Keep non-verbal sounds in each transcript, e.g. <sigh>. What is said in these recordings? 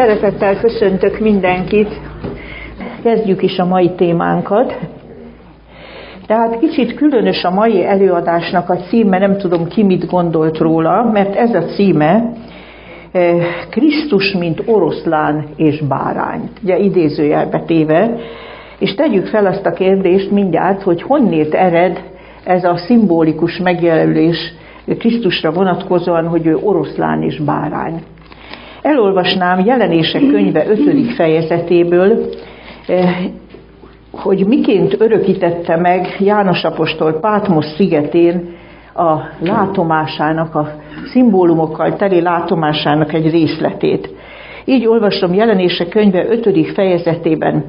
Szeretettel köszöntök mindenkit. Kezdjük is a mai témánkat. Tehát kicsit különös a mai előadásnak a címe, nem tudom ki mit gondolt róla, mert ez a címe eh, Krisztus, mint oroszlán és bárány, ugye idézőjelbe téve, és tegyük fel azt a kérdést mindjárt, hogy honnét ered ez a szimbolikus megjelölés Krisztusra vonatkozóan, hogy ő oroszlán és bárány. Elolvasnám jelenések könyve 5. fejezetéből, eh, hogy miként örökítette meg János Apostol Pátmos szigetén a látomásának, a szimbólumokkal teli látomásának egy részletét. Így olvasom jelenések könyve 5. fejezetében,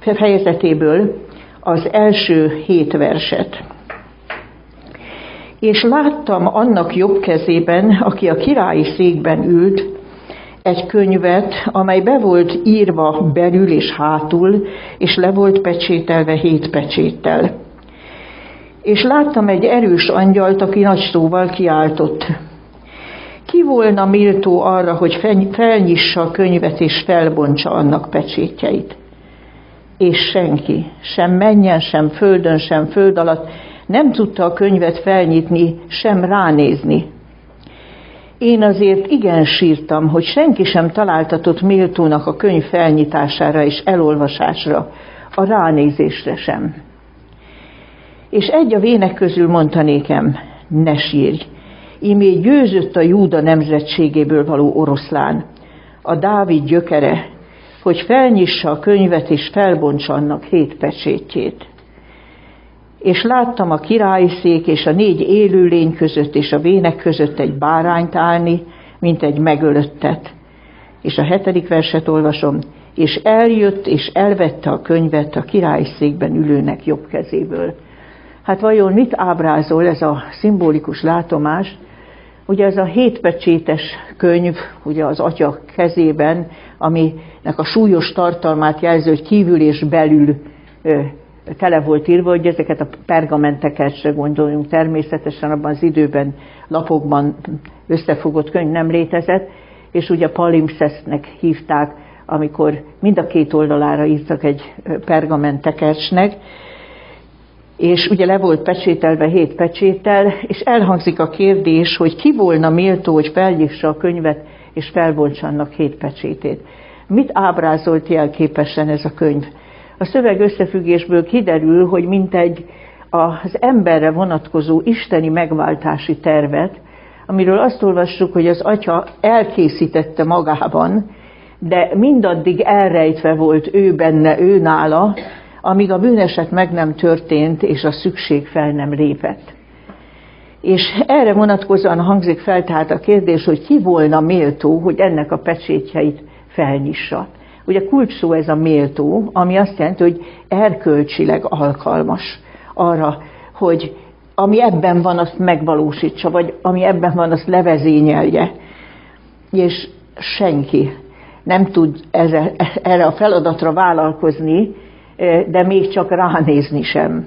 fejezetéből az első hét verset. És láttam annak jobb kezében, aki a királyi székben ült, egy könyvet, amely be volt írva belül és hátul, és le volt pecsételve hét pecséttel. És láttam egy erős angyalt, aki nagy szóval kiáltott. Ki volna méltó arra, hogy felnyissa a könyvet és felbontsa annak pecsétjeit? És senki, sem menjen, sem földön, sem föld alatt nem tudta a könyvet felnyitni, sem ránézni, én azért igen sírtam, hogy senki sem találtatott méltónak a könyv felnyitására és elolvasásra, a ránézésre sem. És egy a vének közül mondta nékem, ne sírj, imé győzött a Júda nemzetségéből való oroszlán, a Dávid gyökere, hogy felnyissa a könyvet és felbontsa annak hét pecsétjét és láttam a királyi szék és a négy élőlény között és a vének között egy bárányt állni, mint egy megölöttet. És a hetedik verset olvasom, és eljött és elvette a könyvet a királyi székben ülőnek jobb kezéből. Hát vajon mit ábrázol ez a szimbolikus látomás? Ugye ez a hétpecsétes könyv, ugye az atya kezében, aminek a súlyos tartalmát jelző, hogy kívül és belül tele volt írva, hogy ezeket a pergamenteket se gondoljunk természetesen, abban az időben lapokban összefogott könyv nem létezett, és ugye palimpszesznek hívták, amikor mind a két oldalára írtak egy pergamentekecsnek, és ugye le volt pecsételve hét pecséttel, és elhangzik a kérdés, hogy ki volna méltó, hogy felnyissa a könyvet, és felbontsa annak hét pecsétét. Mit ábrázolt jelképesen ez a könyv? A szöveg összefüggésből kiderül, hogy mintegy az emberre vonatkozó isteni megváltási tervet, amiről azt olvassuk, hogy az atya elkészítette magában, de mindaddig elrejtve volt ő benne, ő nála, amíg a bűneset meg nem történt, és a szükség fel nem lépett. És erre vonatkozóan hangzik fel tehát a kérdés, hogy ki volna méltó, hogy ennek a pecsétjeit felnyissa. Ugye kulcs ez a méltó, ami azt jelenti, hogy erkölcsileg alkalmas arra, hogy ami ebben van, azt megvalósítsa, vagy ami ebben van, azt levezényelje. És senki nem tud ezzel, erre a feladatra vállalkozni, de még csak ránézni sem.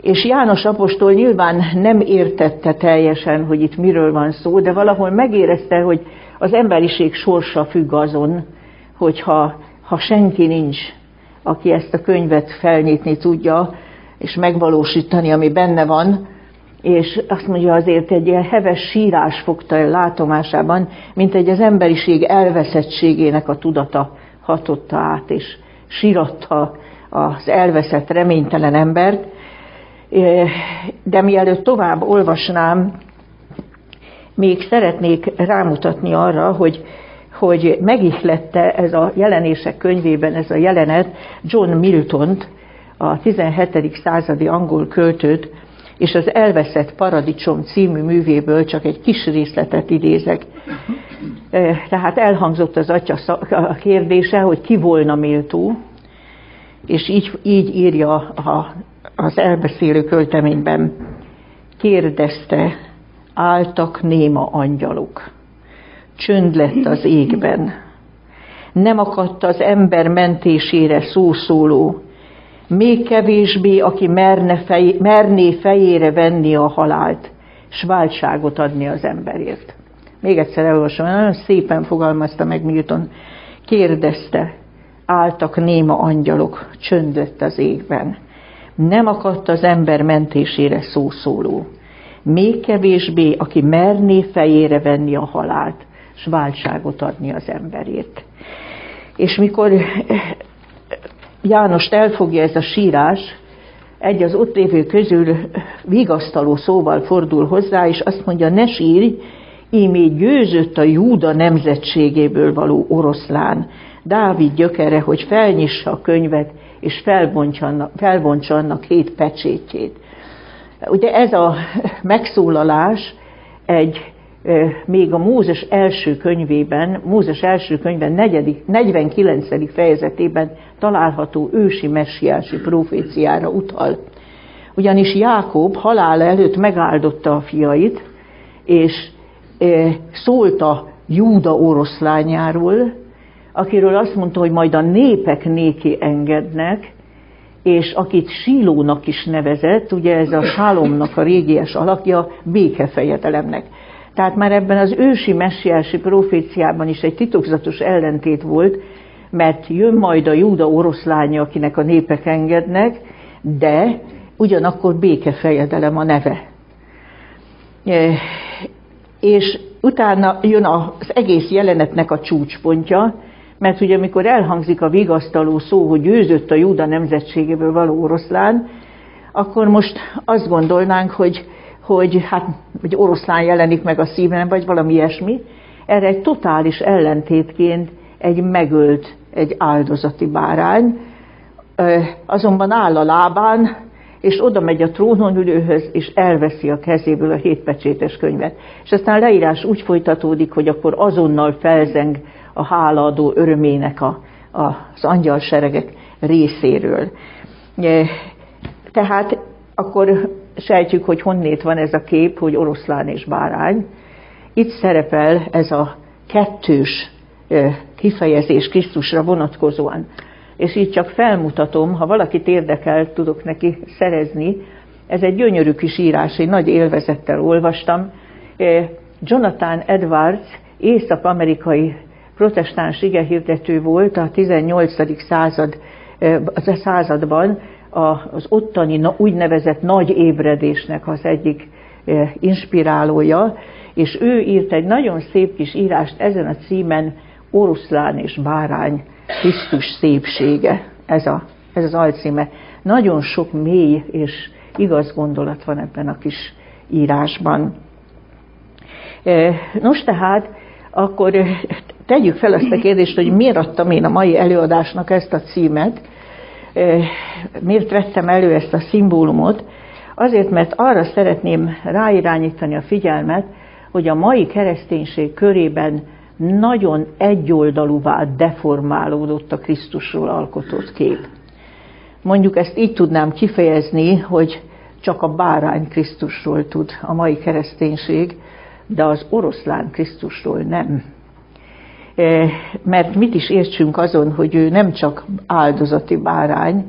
És János apostol nyilván nem értette teljesen, hogy itt miről van szó, de valahol megérezte, hogy az emberiség sorsa függ azon, hogyha ha senki nincs, aki ezt a könyvet felnyitni tudja, és megvalósítani, ami benne van, és azt mondja azért egy ilyen heves sírás fogta el látomásában, mint egy az emberiség elveszettségének a tudata hatotta át, és síratta az elveszett reménytelen embert. De mielőtt tovább olvasnám, még szeretnék rámutatni arra, hogy hogy megihlette ez a jelenések könyvében ez a jelenet John Milton-t, a 17. századi angol költőt, és az Elveszett Paradicsom című művéből csak egy kis részletet idézek. Tehát elhangzott az atya kérdése, hogy ki volna méltó, és így, így írja a, az elbeszélő költeményben, kérdezte, álltak néma angyalok Csönd lett az égben. Nem akadt az ember mentésére szószóló, még kevésbé, aki merne fej, merné fejére venni a halált, s váltságot adni az emberért. még egyszer elolvasom, nagyon szépen fogalmazta meg Milton, kérdezte, álltak néma angyalok, csönd lett az égben. Nem akadt az ember mentésére szószóló. Még kevésbé, aki merné fejére venni a halált, s váltságot adni az emberért. És mikor Jánost elfogja ez a sírás, egy az ott lévő közül vigasztaló szóval fordul hozzá, és azt mondja, ne sírj, ímé győzött a Júda nemzetségéből való oroszlán, Dávid gyökere, hogy felnyissa a könyvet, és felbontsa annak hét pecsétjét. Ugye ez a megszólalás egy még a Mózes első könyvében, Mózes első könyvben 49. fejezetében található ősi messiási proféciára utal. Ugyanis Jákob halál előtt megáldotta a fiait, és szólt a Júda oroszlányáról, akiről azt mondta, hogy majd a népek néki engednek, és akit Sílónak is nevezett, ugye ez a Sálomnak a régies alakja, békefejedelemnek. Tehát már ebben az ősi messiási proféciában is egy titokzatos ellentét volt, mert jön majd a Júda oroszlánya, akinek a népek engednek, de ugyanakkor békefejedelem a neve. E, és utána jön az egész jelenetnek a csúcspontja, mert ugye amikor elhangzik a vigasztaló szó, hogy győzött a Júda nemzetségéből való oroszlán, akkor most azt gondolnánk, hogy hogy hát hogy oroszlán jelenik meg a szívem, vagy valami ilyesmi. Erre egy totális ellentétként egy megölt, egy áldozati bárány, azonban áll a lábán, és oda megy a trónon ülőhöz, és elveszi a kezéből a hétpecsétes könyvet. És aztán leírás úgy folytatódik, hogy akkor azonnal felzeng a hálaadó örömének a, a, az angyalseregek részéről. Tehát akkor sejtjük, hogy honnét van ez a kép, hogy oroszlán és bárány. Itt szerepel ez a kettős kifejezés Krisztusra vonatkozóan. És így csak felmutatom, ha valakit érdekel, tudok neki szerezni. Ez egy gyönyörű kis írás, egy nagy élvezettel olvastam. Jonathan Edwards, észak-amerikai protestáns igehirdető volt a 18. század, az században, az ottani úgynevezett nagy ébredésnek az egyik e, inspirálója, és ő írt egy nagyon szép kis írást ezen a címen, Oroszlán és bárány Krisztus szépsége, ez, a, ez az alcíme. Nagyon sok mély és igaz gondolat van ebben a kis írásban. E, nos tehát, akkor tegyük fel ezt a kérdést, hogy miért adtam én a mai előadásnak ezt a címet, miért vettem elő ezt a szimbólumot? Azért, mert arra szeretném ráirányítani a figyelmet, hogy a mai kereszténység körében nagyon egyoldalúvá deformálódott a Krisztusról alkotott kép. Mondjuk ezt így tudnám kifejezni, hogy csak a bárány Krisztusról tud a mai kereszténység, de az oroszlán Krisztusról nem. Mert mit is értsünk azon, hogy ő nem csak áldozati bárány,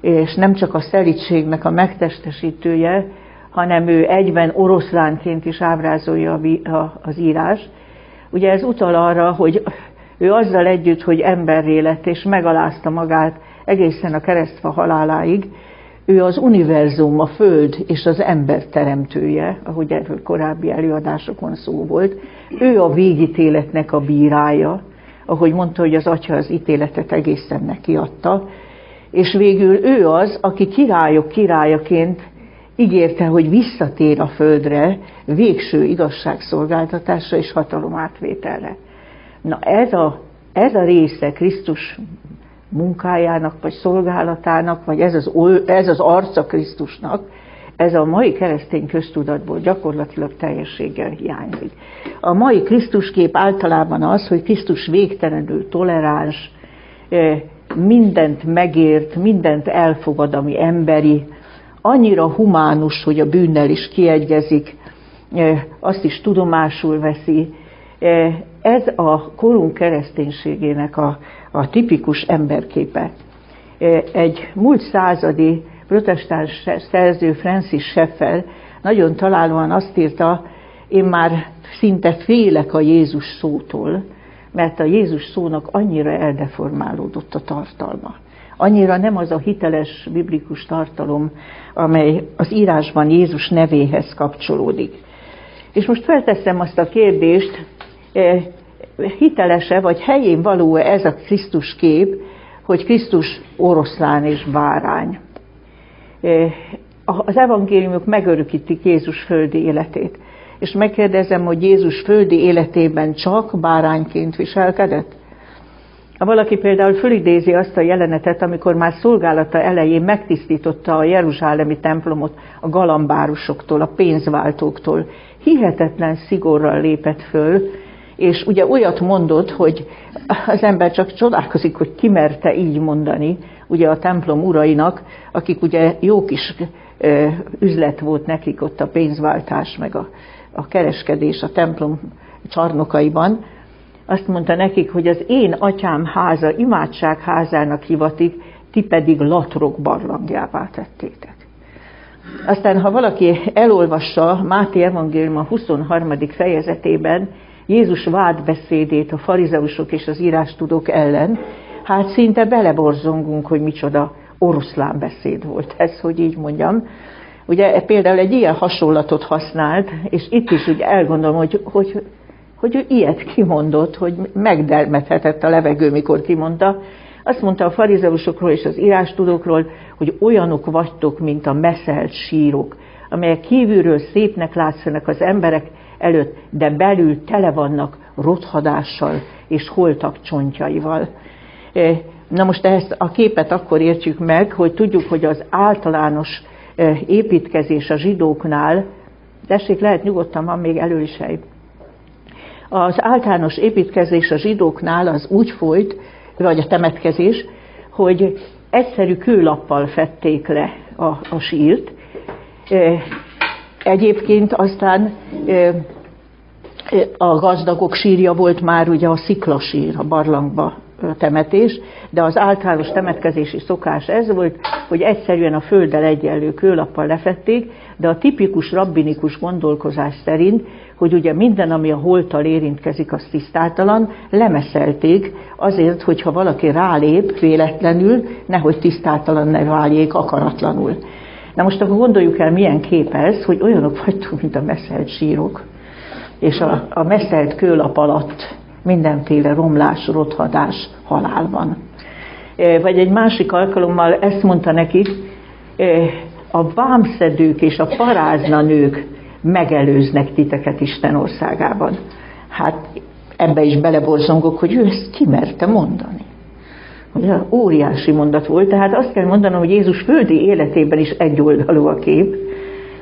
és nem csak a szelítségnek a megtestesítője, hanem ő egyben oroszlánként is ábrázolja az írás. Ugye ez utal arra, hogy ő azzal együtt, hogy emberré lett és megalázta magát egészen a keresztfa haláláig, ő az univerzum, a Föld és az ember teremtője, ahogy erről korábbi előadásokon szó volt. Ő a végítéletnek a bírája, ahogy mondta, hogy az atya az ítéletet egészen neki adta, és végül ő az, aki királyok királyaként ígérte, hogy visszatér a földre végső igazságszolgáltatásra és hatalom átvételre. Na ez a, ez a része Krisztus munkájának, vagy szolgálatának, vagy ez az, ez az arca Krisztusnak, ez a mai keresztény köztudatból gyakorlatilag teljességgel hiányzik. A mai Krisztuskép általában az, hogy Krisztus végtelenül toleráns, eh, mindent megért, mindent elfogad, ami emberi, annyira humánus, hogy a bűnnel is kiegyezik, eh, azt is tudomásul veszi. Eh, ez a korunk kereszténységének a, a tipikus emberképe. Egy múlt századi protestáns szerző Francis Scheffer nagyon találóan azt írta, én már szinte félek a Jézus szótól, mert a Jézus szónak annyira eldeformálódott a tartalma. Annyira nem az a hiteles biblikus tartalom, amely az írásban Jézus nevéhez kapcsolódik. És most felteszem azt a kérdést, eh, hitelese vagy helyén való -e ez a Krisztus kép, hogy Krisztus oroszlán és bárány. Eh, az evangéliumok megörökítik Jézus földi életét. És megkérdezem, hogy Jézus földi életében csak bárányként viselkedett? Ha valaki például fölidézi azt a jelenetet, amikor már szolgálata elején megtisztította a Jeruzsálemi templomot a galambárusoktól, a pénzváltóktól, hihetetlen szigorral lépett föl, és ugye olyat mondott, hogy az ember csak csodálkozik, hogy kimerte így mondani, ugye a templom urainak, akik ugye jó kis üzlet volt nekik ott a pénzváltás, meg a, a kereskedés a templom csarnokaiban, azt mondta nekik, hogy az én atyám háza imádság házának hivatik, ti pedig latrok barlangjává tettétek. Aztán, ha valaki elolvassa Máté Evangélium a 23. fejezetében Jézus vádbeszédét a farizeusok és az írástudók ellen, hát szinte beleborzongunk, hogy micsoda oroszlán beszéd volt ez, hogy így mondjam. Ugye például egy ilyen hasonlatot használt, és itt is úgy elgondolom, hogy, hogy, hogy ő ilyet kimondott, hogy megdermethetett a levegő, mikor kimondta. Azt mondta a farizeusokról és az írástudókról, hogy olyanok vagytok, mint a meszelt sírok, amelyek kívülről szépnek látszanak az emberek előtt, de belül tele vannak rothadással és holtak csontjaival. Na most ezt a képet akkor értjük meg, hogy tudjuk, hogy az általános építkezés a zsidóknál, tessék, lehet nyugodtan, van még elő is hely. Az általános építkezés a zsidóknál az úgy folyt, vagy a temetkezés, hogy egyszerű kőlappal fették le a, a sírt. Egyébként aztán a gazdagok sírja volt már ugye a sziklasír a barlangba temetés, de az általános temetkezési szokás ez volt, hogy egyszerűen a földdel egyenlő kőlappal lefették, de a tipikus rabbinikus gondolkozás szerint, hogy ugye minden, ami a holttal érintkezik, az tisztátalan, lemeszelték azért, hogyha valaki rálép véletlenül, nehogy tisztátalan ne váljék akaratlanul. Na most akkor gondoljuk el, milyen kép ez, hogy olyanok vagytok, mint a messzelt sírok, és a, a messzelt kőlap alatt mindenféle romlás, rothadás, halál van. Vagy egy másik alkalommal ezt mondta neki, a vámszedők és a parázna nők megelőznek titeket Isten országában. Hát ebbe is beleborzongok, hogy ő ezt kimerte mondani. Ugye, óriási mondat volt, tehát azt kell mondanom, hogy Jézus földi életében is egyoldalú a kép,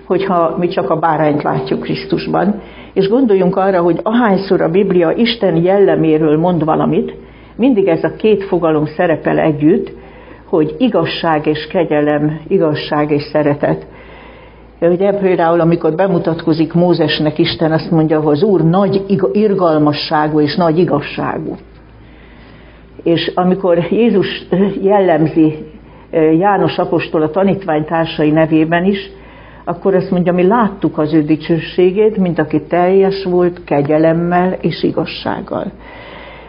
hogyha mi csak a bárányt látjuk Krisztusban, és gondoljunk arra, hogy ahányszor a Biblia Isten jelleméről mond valamit, mindig ez a két fogalom szerepel együtt, hogy igazság és kegyelem, igazság és szeretet. Ugye például, amikor bemutatkozik Mózesnek Isten, azt mondja, hogy az Úr nagy irgalmasságú és nagy igazságú. És amikor Jézus jellemzi eh, János apostol a tanítványtársai nevében is, akkor azt mondja, mi láttuk az ő dicsőségét, mint aki teljes volt kegyelemmel és igazsággal.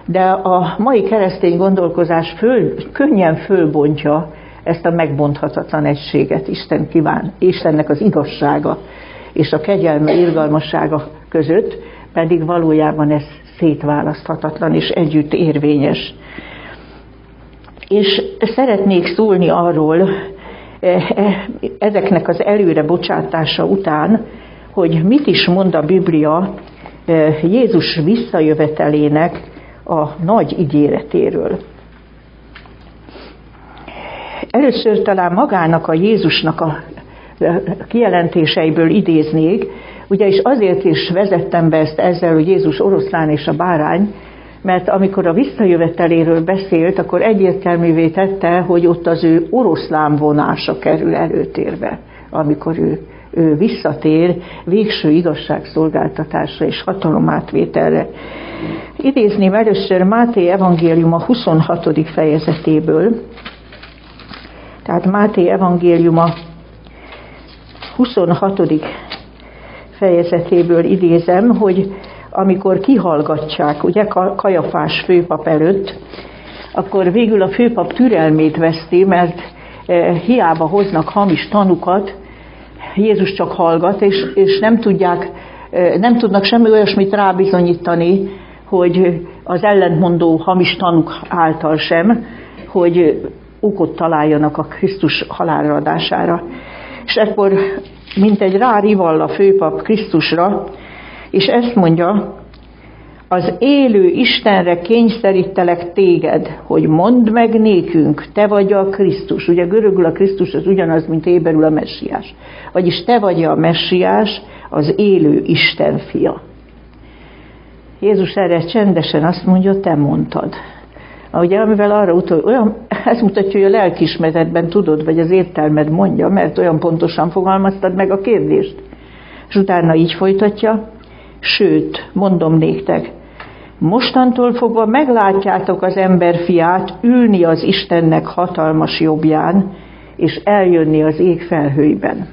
De a mai keresztény gondolkozás föl, könnyen fölbontja ezt a megbonthatatlan egységet, Isten kíván, Istennek az igazsága és a kegyelme, irgalmassága között, pedig valójában ez szétválaszthatatlan és együtt érvényes. És szeretnék szólni arról, ezeknek az előre bocsátása után, hogy mit is mond a Biblia e, Jézus visszajövetelének a nagy ígéretéről. Először talán magának a Jézusnak a kijelentéseiből idéznék, ugye és azért is vezettem be ezt ezzel, hogy Jézus oroszlán és a bárány, mert amikor a visszajöveteléről beszélt, akkor egyértelművé tette, hogy ott az ő oroszlán vonása kerül előtérbe, amikor ő, ő visszatér végső igazságszolgáltatásra és hatalomátvételre. Idézném először Máté evangélium a 26. fejezetéből, tehát Máté a 26. fejezetéből idézem, hogy amikor kihallgatják, ugye Kajafás főpap előtt, akkor végül a főpap türelmét veszti, mert eh, hiába hoznak hamis tanukat, Jézus csak hallgat, és, és nem tudják, eh, nem tudnak semmi olyasmit rábizonyítani, hogy az ellentmondó hamis tanuk által sem, hogy okot találjanak a Krisztus halálra adására. És ekkor mint egy rárivall a főpap Krisztusra, és ezt mondja, az élő Istenre kényszerítelek téged, hogy mondd meg nékünk, te vagy a Krisztus. Ugye görögül a Krisztus az ugyanaz, mint éberül a messiás. Vagyis te vagy a messiás, az élő Isten fia. Jézus erre csendesen azt mondja, te mondtad. Ugye, amivel arra utol, olyan, <laughs> ez mutatja, hogy a lelkismeretben tudod, vagy az értelmed mondja, mert olyan pontosan fogalmaztad meg a kérdést. És utána így folytatja, sőt, mondom néktek, mostantól fogva meglátjátok az emberfiát ülni az Istennek hatalmas jobbján, és eljönni az ég felhőiben.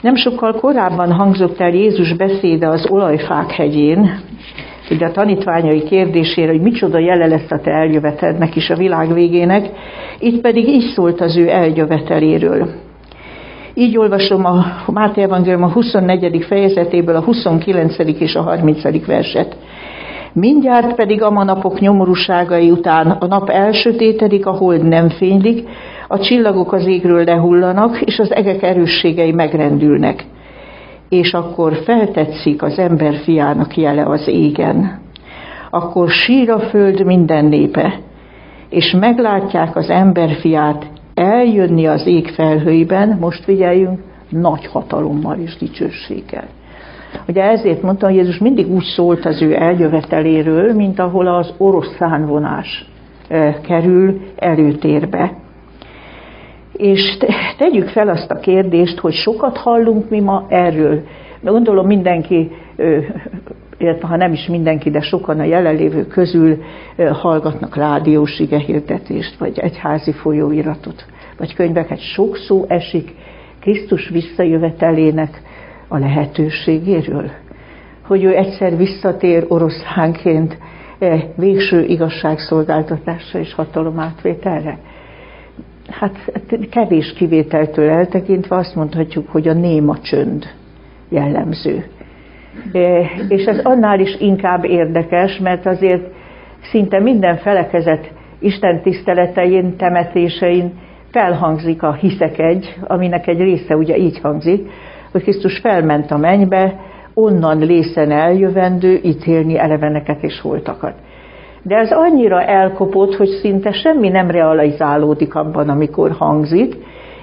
Nem sokkal korábban hangzott el Jézus beszéde az olajfák hegyén, ugye a tanítványai kérdésére, hogy micsoda jele lesz a te eljövetelnek is a világ végének, itt pedig így szólt az ő eljöveteléről. Így olvasom a Máté Evangélium a 24. fejezetéből a 29. és a 30. verset. Mindjárt pedig a manapok nyomorúságai után a nap elsötétedik, a hold nem fénylik, a csillagok az égről lehullanak, és az egek erősségei megrendülnek és akkor feltetszik az ember fiának jele az égen. Akkor sír a föld minden népe, és meglátják az ember fiát eljönni az ég felhőiben, most figyeljünk, nagy hatalommal és dicsőséggel. Ugye ezért mondta, hogy Jézus mindig úgy szólt az ő eljöveteléről, mint ahol az oroszlánvonás eh, kerül előtérbe. És tegyük fel azt a kérdést, hogy sokat hallunk mi ma erről. Gondolom mindenki, illetve ha nem is mindenki, de sokan a jelenlévők közül hallgatnak rádiós igehirdetést, vagy egyházi folyóiratot, vagy könyveket. Sok szó esik Krisztus visszajövetelének a lehetőségéről, hogy ő egyszer visszatér oroszlánként végső igazságszolgáltatásra és hatalomátvételre hát kevés kivételtől eltekintve azt mondhatjuk, hogy a néma csönd jellemző. És ez annál is inkább érdekes, mert azért szinte minden felekezet Isten tiszteletein, temetésein felhangzik a hiszek egy, aminek egy része ugye így hangzik, hogy Krisztus felment a mennybe, onnan lészen eljövendő, ítélni eleveneket és holtakat. De ez annyira elkopott, hogy szinte semmi nem realizálódik abban, amikor hangzik,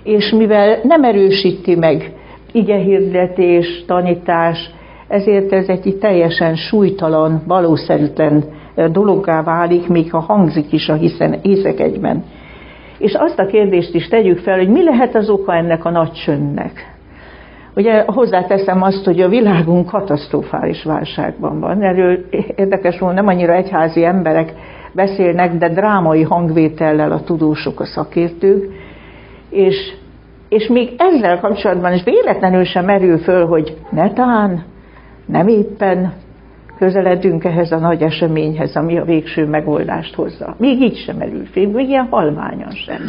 és mivel nem erősíti meg igehirdetés, tanítás, ezért ez egy teljesen súlytalan, valószerűtlen dologgá válik, még ha hangzik is a hiszen észek egyben. És azt a kérdést is tegyük fel, hogy mi lehet az oka ennek a nagy csöndnek. Ugye hozzáteszem azt, hogy a világunk katasztrofális válságban van. Erről érdekes volna, nem annyira egyházi emberek beszélnek, de drámai hangvétellel a tudósok, a szakértők. És, és még ezzel kapcsolatban is véletlenül sem merül föl, hogy netán, nem éppen közeledünk ehhez a nagy eseményhez, ami a végső megoldást hozza. Még így sem merül fél, még ilyen halványan sem.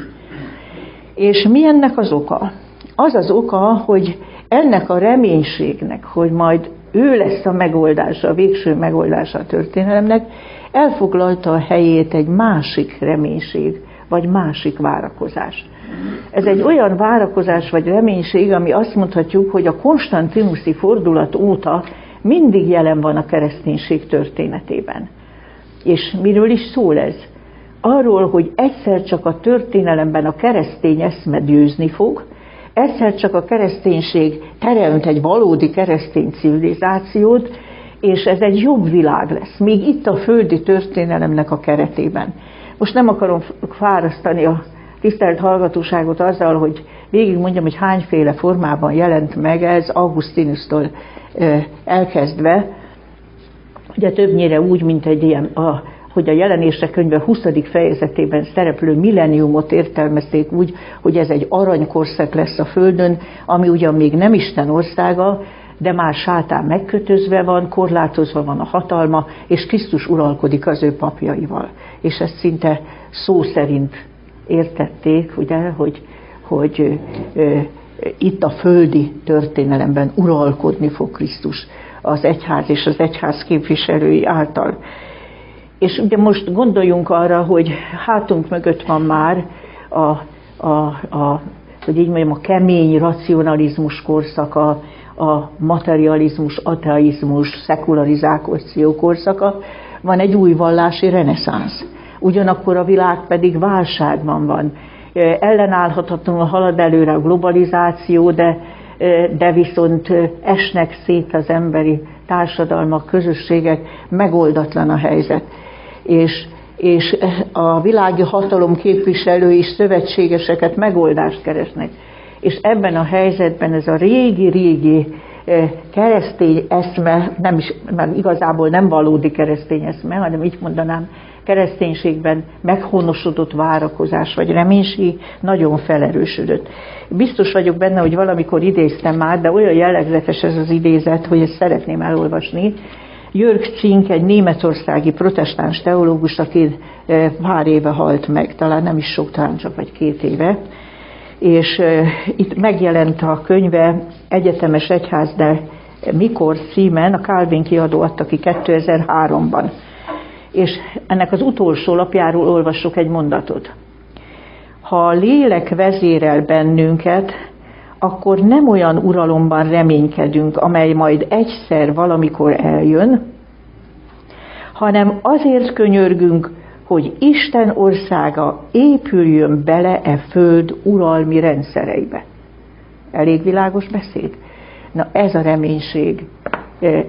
És mi ennek az oka? Az az oka, hogy ennek a reménységnek, hogy majd ő lesz a megoldása, a végső megoldása a történelemnek, elfoglalta a helyét egy másik reménység, vagy másik várakozás. Ez egy olyan várakozás vagy reménység, ami azt mondhatjuk, hogy a konstantinuszi fordulat óta mindig jelen van a kereszténység történetében. És miről is szól ez? Arról, hogy egyszer csak a történelemben a keresztény eszme győzni fog, egyszer csak a kereszténység teremt egy valódi keresztény civilizációt, és ez egy jobb világ lesz, még itt a földi történelemnek a keretében. Most nem akarom fárasztani a tisztelt hallgatóságot azzal, hogy végig mondjam, hogy hányféle formában jelent meg ez Augustinustól elkezdve, ugye többnyire úgy, mint egy ilyen a hogy a jelenések könyve 20. fejezetében szereplő milleniumot értelmezték úgy, hogy ez egy aranykorszak lesz a Földön, ami ugyan még nem Isten országa, de már sátán megkötözve van, korlátozva van a hatalma, és Krisztus uralkodik az ő papjaival. És ezt szinte szó szerint értették, ugye, hogy, hogy itt a földi történelemben uralkodni fog Krisztus az egyház és az egyház képviselői által. És ugye most gondoljunk arra, hogy hátunk mögött van már a, a, a hogy így mondjam, a kemény racionalizmus korszaka, a materializmus, ateizmus, szekularizáció korszaka, van egy új vallási reneszánsz. Ugyanakkor a világ pedig válságban van. Ellenállhatatlanul halad előre a globalizáció, de, de viszont esnek szét az emberi társadalmak, közösségek, megoldatlan a helyzet. És, és a világi hatalom képviselői és szövetségeseket megoldást keresnek. És ebben a helyzetben ez a régi-régi keresztény eszme, nem is, mert igazából nem valódi keresztény eszme, hanem így mondanám, kereszténységben meghonosodott várakozás vagy reménység nagyon felerősödött. Biztos vagyok benne, hogy valamikor idéztem már, de olyan jellegzetes ez az idézet, hogy ezt szeretném elolvasni. Jörg Cink, egy németországi protestáns teológus, aki pár éve halt meg, talán nem is sok, talán csak vagy két éve, és itt megjelent a könyve Egyetemes Egyház, de mikor címen a Calvin kiadó adta ki 2003-ban. És ennek az utolsó lapjáról olvasok egy mondatot. Ha a lélek vezérel bennünket, akkor nem olyan uralomban reménykedünk, amely majd egyszer valamikor eljön, hanem azért könyörgünk, hogy Isten országa épüljön bele e föld uralmi rendszereibe. Elég világos beszéd? Na ez a reménység,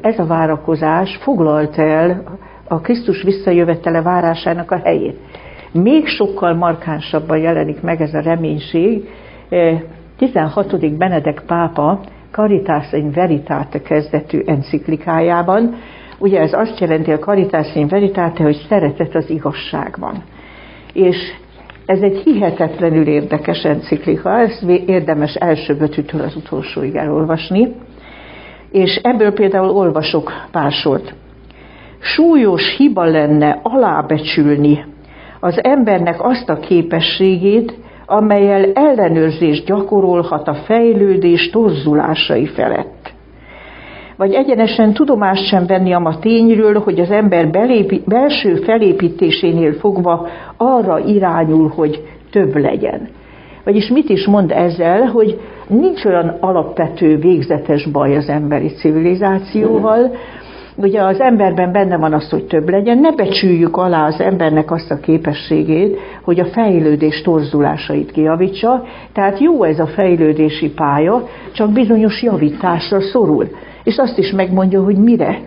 ez a várakozás foglalt el a Krisztus visszajövetele várásának a helyét. Még sokkal markánsabban jelenik meg ez a reménység. 16. Benedek pápa Caritas in Veritate kezdetű enciklikájában, ugye ez azt jelenti a Caritas in Veritate, hogy szeretet az igazságban. És ez egy hihetetlenül érdekes enciklika, ezt érdemes első betűtől az utolsóig elolvasni, és ebből például olvasok pár sort. Súlyos hiba lenne alábecsülni az embernek azt a képességét, amelyel ellenőrzést gyakorolhat a fejlődés torzulásai felett. Vagy egyenesen tudomást sem venni a tényről, hogy az ember belépi, belső felépítésénél fogva arra irányul, hogy több legyen. Vagyis mit is mond ezzel, hogy nincs olyan alapvető végzetes baj az emberi civilizációval, ugye az emberben benne van az, hogy több legyen, ne becsüljük alá az embernek azt a képességét, hogy a fejlődés torzulásait kijavítsa, tehát jó ez a fejlődési pálya, csak bizonyos javításra szorul. És azt is megmondja, hogy mire.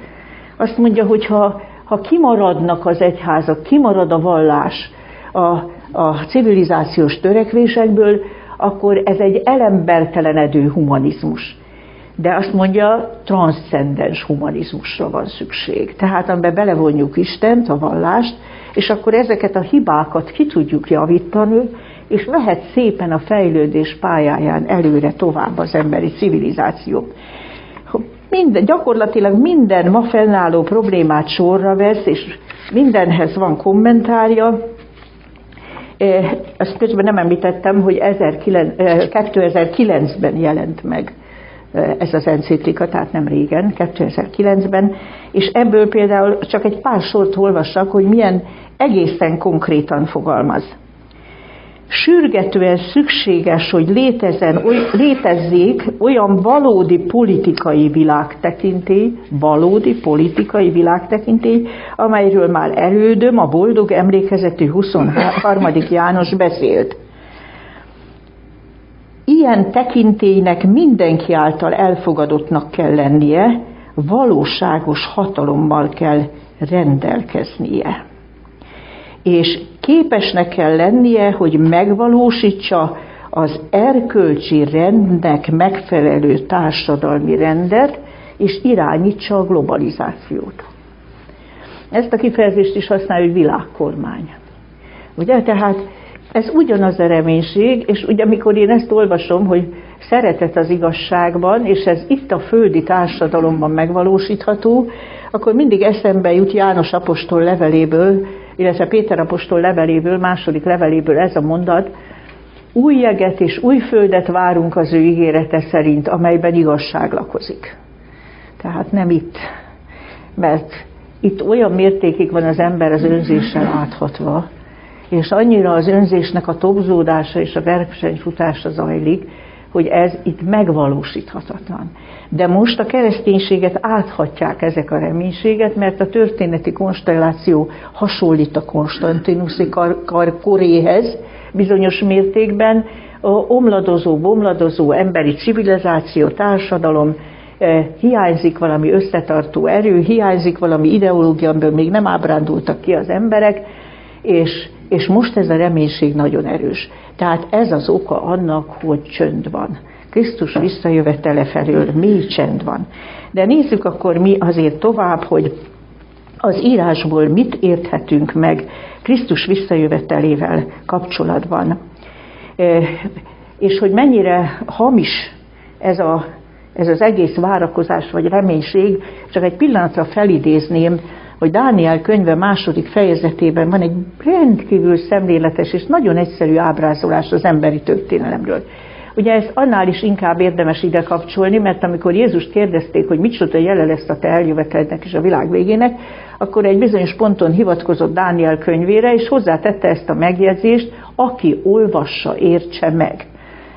Azt mondja, hogy ha, ha kimaradnak az egyházak, kimarad a vallás a, a civilizációs törekvésekből, akkor ez egy elembertelenedő humanizmus de azt mondja, transzcendens humanizmusra van szükség. Tehát amiben belevonjuk Istent, a vallást, és akkor ezeket a hibákat ki tudjuk javítani, és mehet szépen a fejlődés pályáján előre tovább az emberi civilizáció. Minden, gyakorlatilag minden ma fennálló problémát sorra vesz, és mindenhez van kommentárja. Ezt közben nem említettem, hogy 2009-ben jelent meg ez az enciklika, tehát nem régen, 2009-ben, és ebből például csak egy pár sort olvassak, hogy milyen egészen konkrétan fogalmaz. Sürgetően szükséges, hogy létezen, oly, létezzék olyan valódi politikai világtekintély, valódi politikai világtekintély, amelyről már elődöm, a boldog emlékezetű 23. János beszélt ilyen tekintélynek mindenki által elfogadottnak kell lennie, valóságos hatalommal kell rendelkeznie. És képesnek kell lennie, hogy megvalósítsa az erkölcsi rendnek megfelelő társadalmi rendet, és irányítsa a globalizációt. Ezt a kifejezést is használjuk világkormány. Ugye? Tehát Ez ugyanaz a reménység, és ugye amikor én ezt olvasom, hogy szeretet az igazságban, és ez itt a földi társadalomban megvalósítható, akkor mindig eszembe jut János apostol leveléből, illetve Péter apostol leveléből, második leveléből ez a mondat, új jeget és új földet várunk az ő ígérete szerint, amelyben igazság lakozik. Tehát nem itt, mert itt olyan mértékig van az ember az önzéssel áthatva, és annyira az önzésnek a tobzódása és a versenyfutása zajlik, hogy ez itt megvalósíthatatlan. De most a kereszténységet áthatják ezek a reménységet, mert a történeti konstelláció hasonlít a Konstantinuszi kar, kar koréhez bizonyos mértékben, a omladozó, bomladozó emberi civilizáció, társadalom, eh, hiányzik valami összetartó erő, hiányzik valami ideológia, amiből még nem ábrándultak ki az emberek, és, és most ez a reménység nagyon erős. Tehát ez az oka annak, hogy csönd van. Krisztus visszajövetele felől mély csend van. De nézzük akkor mi azért tovább, hogy az írásból mit érthetünk meg Krisztus visszajövetelével kapcsolatban. E, és hogy mennyire hamis ez, a, ez az egész várakozás vagy reménység, csak egy pillanatra felidézném hogy Dániel könyve második fejezetében van egy rendkívül szemléletes és nagyon egyszerű ábrázolás az emberi történelemről. Ugye ez annál is inkább érdemes ide kapcsolni, mert amikor Jézust kérdezték, hogy micsoda jele lesz a te eljövetelednek és a világ végének, akkor egy bizonyos ponton hivatkozott Dániel könyvére, és hozzátette ezt a megjegyzést, aki olvassa, értse meg.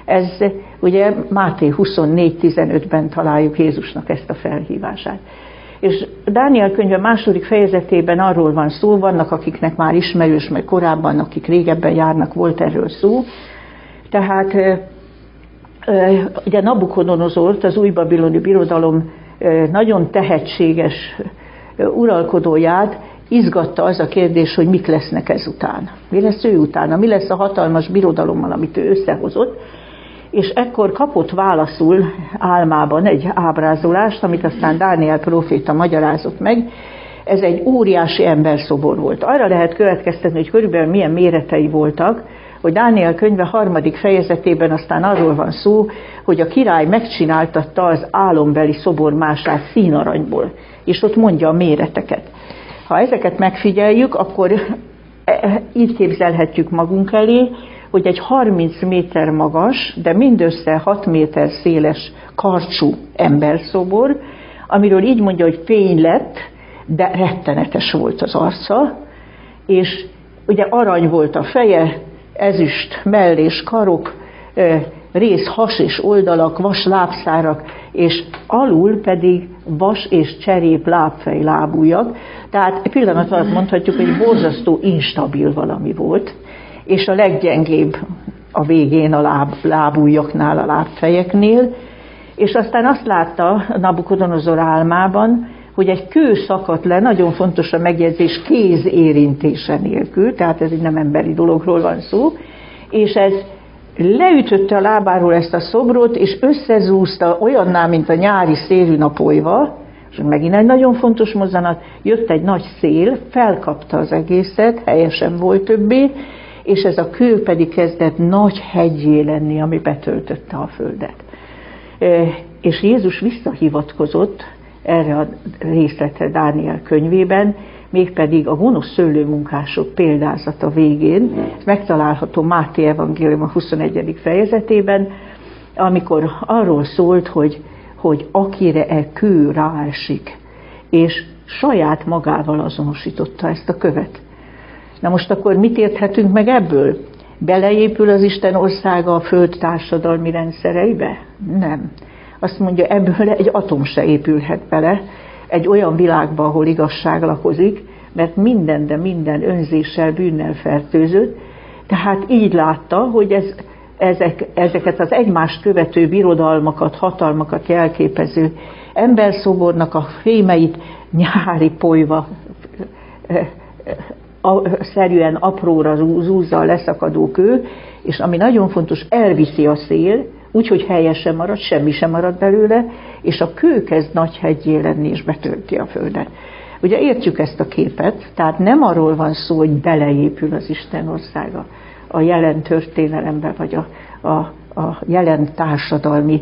Ez ugye Máté 24.15-ben találjuk Jézusnak ezt a felhívását. És Dániel könyve második fejezetében arról van szó, vannak akiknek már ismerős, meg korábban, akik régebben járnak, volt erről szó. Tehát ugye Nabukodonozort, az új babiloni birodalom nagyon tehetséges uralkodóját izgatta az a kérdés, hogy mik lesznek ezután. Mi lesz ő utána? Mi lesz a hatalmas birodalommal, amit ő összehozott? És ekkor kapott válaszul álmában egy ábrázolást, amit aztán Dániel proféta magyarázott meg, ez egy óriási emberszobor volt. Arra lehet következtetni, hogy körülbelül milyen méretei voltak, hogy Dániel könyve harmadik fejezetében aztán arról van szó, hogy a király megcsináltatta az álombeli szobormását színaranyból, és ott mondja a méreteket. Ha ezeket megfigyeljük, akkor e, e, így képzelhetjük magunk elé, hogy egy 30 méter magas, de mindössze 6 méter széles karcsú emberszobor, amiről így mondja, hogy fény lett, de rettenetes volt az arca, és ugye arany volt a feje, ezüst, mellés, karok, rész, has és oldalak, vas lábszárak, és alul pedig vas és cserép lábfej lábújak. Tehát pillanat alatt mondhatjuk, hogy borzasztó instabil valami volt és a leggyengébb a végén a láb, lábújaknál, a lábfejeknél, és aztán azt látta Nabukodonozor álmában, hogy egy kő szakadt le, nagyon fontos a megjegyzés, kéz érintése nélkül, tehát ez egy nem emberi dologról van szó, és ez leütötte a lábáról ezt a szobrot, és összezúzta olyanná, mint a nyári szélű napolyva, és megint egy nagyon fontos mozzanat, jött egy nagy szél, felkapta az egészet, helyesen volt többé, és ez a kő pedig kezdett nagy hegyé lenni, ami betöltötte a földet. És Jézus visszahivatkozott erre a részletre Dániel könyvében, mégpedig a gonosz szőlőmunkások példázata végén, ez megtalálható Máté evangélium a 21. fejezetében, amikor arról szólt, hogy, hogy akire e kő ráesik, és saját magával azonosította ezt a követ. Na most akkor mit érthetünk meg ebből? Beleépül az Isten országa a föld társadalmi rendszereibe? Nem. Azt mondja, ebből egy atom se épülhet bele egy olyan világba, ahol igazság lakozik, mert minden, de minden önzéssel, bűnnel fertőzött. Tehát így látta, hogy ez, ezek, ezeket az egymást követő birodalmakat, hatalmakat jelképező emberszobornak a fémeit nyári polyva szerűen apróra zúzza a leszakadó kő, és ami nagyon fontos, elviszi a szél, úgyhogy helyesen marad, semmi sem marad belőle, és a kő kezd nagy hegyé lenni, és betölti a földet. Ugye értjük ezt a képet, tehát nem arról van szó, hogy beleépül az Isten országa, a jelen történelembe, vagy a, a, a jelen társadalmi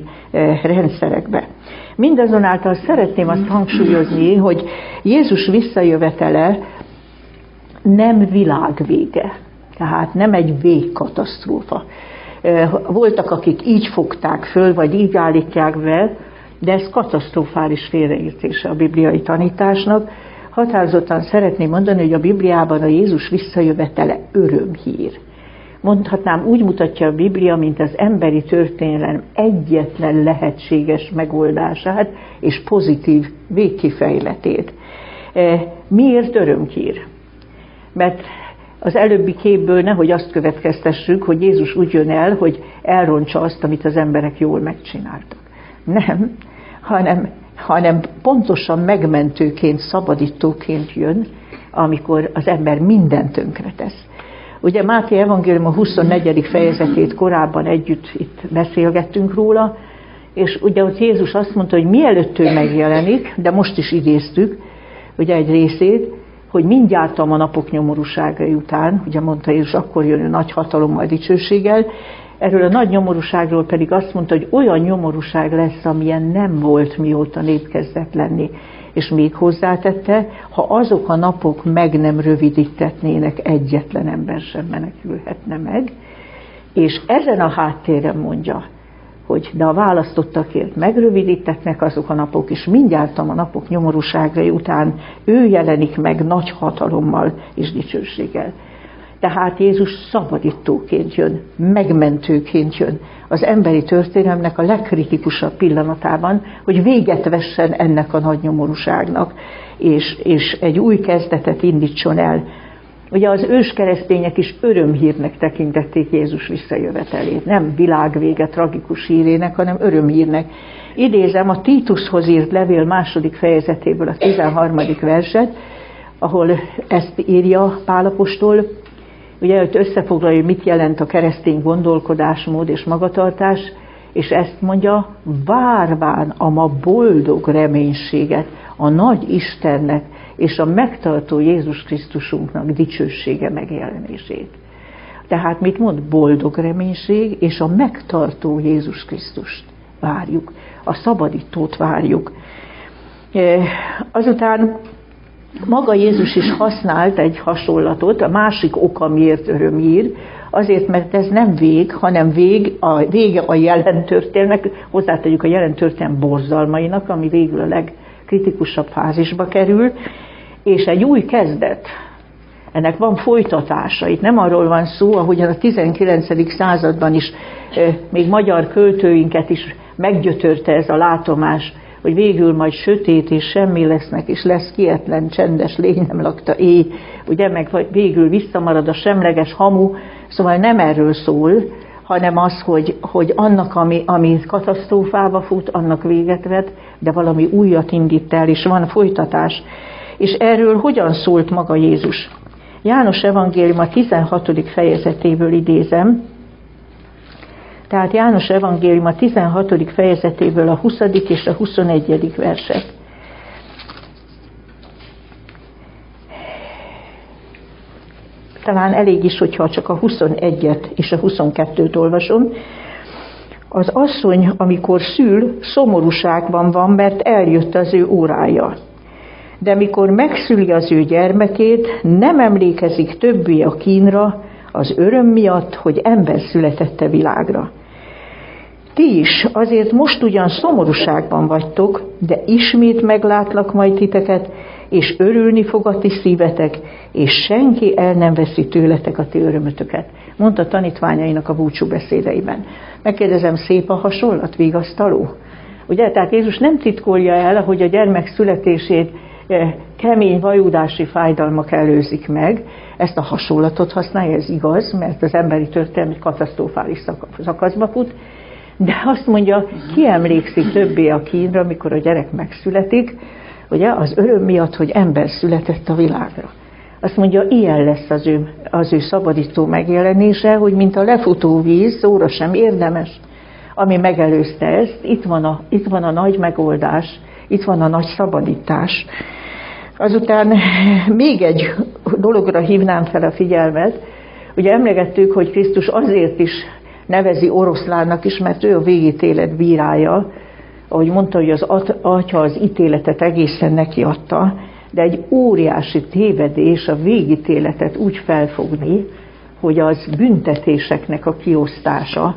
rendszerekbe. Mindazonáltal szeretném azt hangsúlyozni, hogy Jézus visszajövetele nem világvége, tehát nem egy végkatasztrófa. Voltak, akik így fogták föl, vagy így állítják be, de ez katasztrofális félreértése a bibliai tanításnak. Határozottan szeretném mondani, hogy a Bibliában a Jézus visszajövetele örömhír. Mondhatnám, úgy mutatja a Biblia, mint az emberi történelem egyetlen lehetséges megoldását és pozitív végkifejletét. Miért örömhír? Mert az előbbi képből nehogy azt következtessük, hogy Jézus úgy jön el, hogy elrontsa azt, amit az emberek jól megcsináltak. Nem, hanem, hanem pontosan megmentőként, szabadítóként jön, amikor az ember mindent tönkretesz. Ugye Máté Evangélium a 24. fejezetét korábban együtt itt beszélgettünk róla, és ugye ott Jézus azt mondta, hogy mielőtt ő megjelenik, de most is idéztük, ugye egy részét, hogy mindjárt a napok nyomorúságai után, ugye mondta Jézus, akkor jön a nagy hatalommal, dicsőséggel, erről a nagy nyomorúságról pedig azt mondta, hogy olyan nyomorúság lesz, amilyen nem volt, mióta nép kezdett lenni. És még hozzátette, ha azok a napok meg nem rövidítetnének, egyetlen ember sem menekülhetne meg. És ezen a háttéren mondja, hogy de a választottakért megrövidítetnek azok a napok, és mindjárt a napok nyomorúságai után ő jelenik meg nagy hatalommal és dicsőséggel. Tehát Jézus szabadítóként jön, megmentőként jön az emberi történelmnek a legkritikusabb pillanatában, hogy véget vessen ennek a nagy nyomorúságnak, és, és egy új kezdetet indítson el Ugye az őskeresztények is örömhírnek tekintették Jézus visszajövetelét. Nem világvége tragikus hírének, hanem örömhírnek. Idézem a Títushoz írt levél második fejezetéből a 13. verset, ahol ezt írja Pálapostól, ugye ott összefoglalja, hogy mit jelent a keresztény gondolkodásmód és magatartás, és ezt mondja, várván a ma boldog reménységet, a nagy Istennek és a megtartó Jézus Krisztusunknak dicsősége megjelenését. Tehát mit mond? Boldog reménység, és a megtartó Jézus Krisztust várjuk, a szabadítót várjuk. E, azután maga Jézus is használt egy hasonlatot, a másik oka miért örömír, azért, mert ez nem vég, hanem vég, a vége a jelen történelmek, hozzátegyük a jelen történelem borzalmainak, ami végül a leg, kritikusabb fázisba kerül, és egy új kezdet. Ennek van folytatása. Itt nem arról van szó, ahogyan a 19. században is még magyar költőinket is meggyötörte ez a látomás, hogy végül majd sötét és semmi lesznek, és lesz kietlen, csendes lény nem lakta éj, ugye, meg végül visszamarad a semleges hamu, szóval nem erről szól, hanem az, hogy, hogy annak, ami, ami katasztrófába fut, annak véget vet, de valami újat indít el, és van folytatás. És erről hogyan szólt maga Jézus? János Evangélium a 16. fejezetéből idézem, tehát János Evangélium a 16. fejezetéből a 20. és a 21. verset. talán elég is, hogyha csak a 21-et és a 22-t olvasom. Az asszony, amikor szül, szomorúságban van, mert eljött az ő órája. De mikor megszüli az ő gyermekét, nem emlékezik többé a kínra, az öröm miatt, hogy ember születette világra. Ti is azért most ugyan szomorúságban vagytok, de ismét meglátlak majd titeket, és örülni fog a ti szívetek, és senki el nem veszi tőletek a ti örömötöket. Mondta tanítványainak a búcsú beszédeiben. Megkérdezem, szép a hasonlat, vigasztaló? Ugye, tehát Jézus nem titkolja el, hogy a gyermek születését eh, kemény vajudási fájdalmak előzik meg. Ezt a hasonlatot használja, ez igaz, mert az emberi történelmi katasztrofális szakaszba fut. De azt mondja, ki emlékszik többé a kínra, amikor a gyerek megszületik, ugye, az öröm miatt, hogy ember született a világra. Azt mondja, ilyen lesz az ő, az ő szabadító megjelenése, hogy mint a lefutó víz, szóra sem érdemes, ami megelőzte ezt, itt van a, itt van a nagy megoldás, itt van a nagy szabadítás. Azután <laughs> még egy dologra hívnám fel a figyelmet, Ugye emlegettük, hogy Krisztus azért is nevezi oroszlánnak is, mert ő a végítélet bírája, ahogy mondta, hogy az atya az ítéletet egészen neki adta, de egy óriási tévedés a végítéletet úgy felfogni, hogy az büntetéseknek a kiosztása,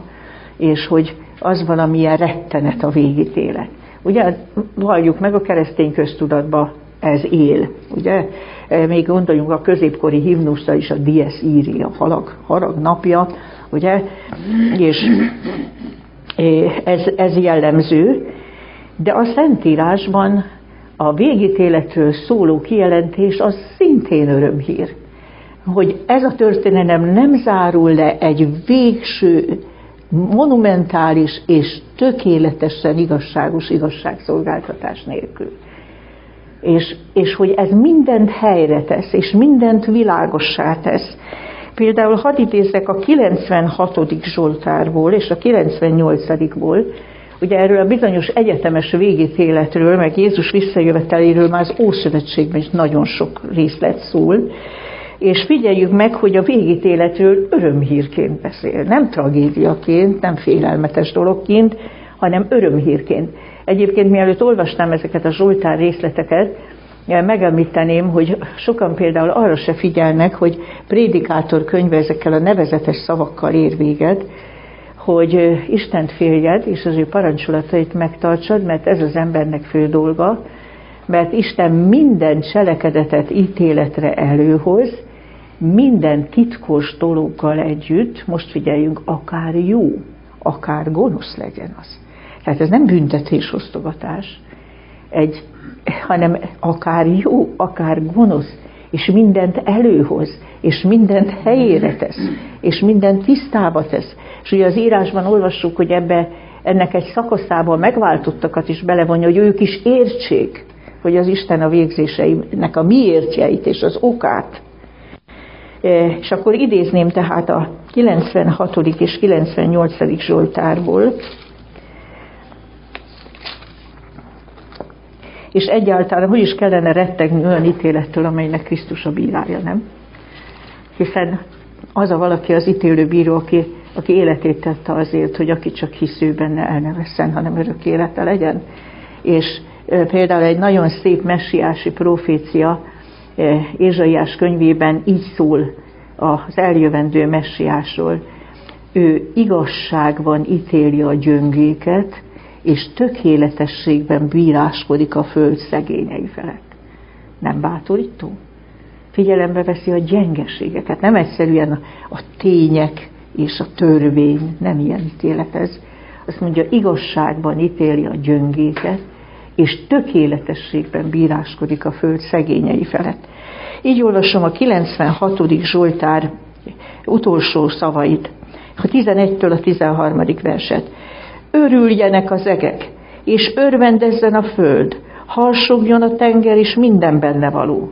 és hogy az valamilyen rettenet a végítélet. Ugye valljuk meg a keresztény köztudatba ez él. Ugye? Még gondoljunk a középkori himnuszra is, a Dies Iri, a halag, harag napja, ugye? És ez, ez jellemző, de a Szentírásban a végítéletről szóló kijelentés az szintén örömhír. Hogy ez a történelem nem zárul le egy végső, monumentális és tökéletesen igazságos igazságszolgáltatás nélkül. És, és hogy ez mindent helyre tesz, és mindent világossá tesz. Például hadd idézzek a 96. Zsoltárból és a 98-ból, Ugye erről a bizonyos egyetemes végítéletről, meg Jézus visszajöveteléről már az Ószövetségben is nagyon sok részlet szól, és figyeljük meg, hogy a végítéletről örömhírként beszél. Nem tragédiaként, nem félelmetes dologként, hanem örömhírként. Egyébként mielőtt olvasnám ezeket a Zsoltár részleteket, megemlíteném, hogy sokan például arra se figyelnek, hogy prédikátor könyve ezekkel a nevezetes szavakkal ér véget, hogy Istent féljed, és az ő parancsolatait megtartsad, mert ez az embernek fő dolga, mert Isten minden cselekedetet ítéletre előhoz, minden titkos dologgal együtt, most figyeljünk, akár jó, akár gonosz legyen az. Tehát ez nem büntetésosztogatás, egy, hanem akár jó, akár gonosz, és mindent előhoz, és mindent helyére tesz, és mindent tisztába tesz. És ugye az írásban olvassuk, hogy ebbe ennek egy szakaszában megváltottakat is belevonja, hogy ők is értsék, hogy az Isten a végzéseinek a miértjeit és az okát. E, és akkor idézném tehát a 96. és 98. Zsoltárból, és egyáltalán hogy is kellene rettegni olyan ítélettől, amelynek Krisztus a bírája, nem? Hiszen az a valaki az ítélő bíró, aki, aki életét tette azért, hogy aki csak hisző benne el ne veszen, hanem örök élete legyen. És például egy nagyon szép messiási profécia Ézsaiás könyvében így szól az eljövendő messiásról. Ő igazságban ítéli a gyöngéket, és tökéletességben bíráskodik a föld szegényei felett. Nem bátorító? Figyelembe veszi a gyengeségeket, nem egyszerűen a, a tények és a törvény, nem ilyen ítélet ez. Azt mondja, igazságban ítéli a gyöngéket, és tökéletességben bíráskodik a föld szegényei felett. Így olvasom a 96. Zsoltár utolsó szavait, a 11-től a 13. verset. Örüljenek az egek, és örvendezzen a föld, harsogjon a tenger, és minden benne való.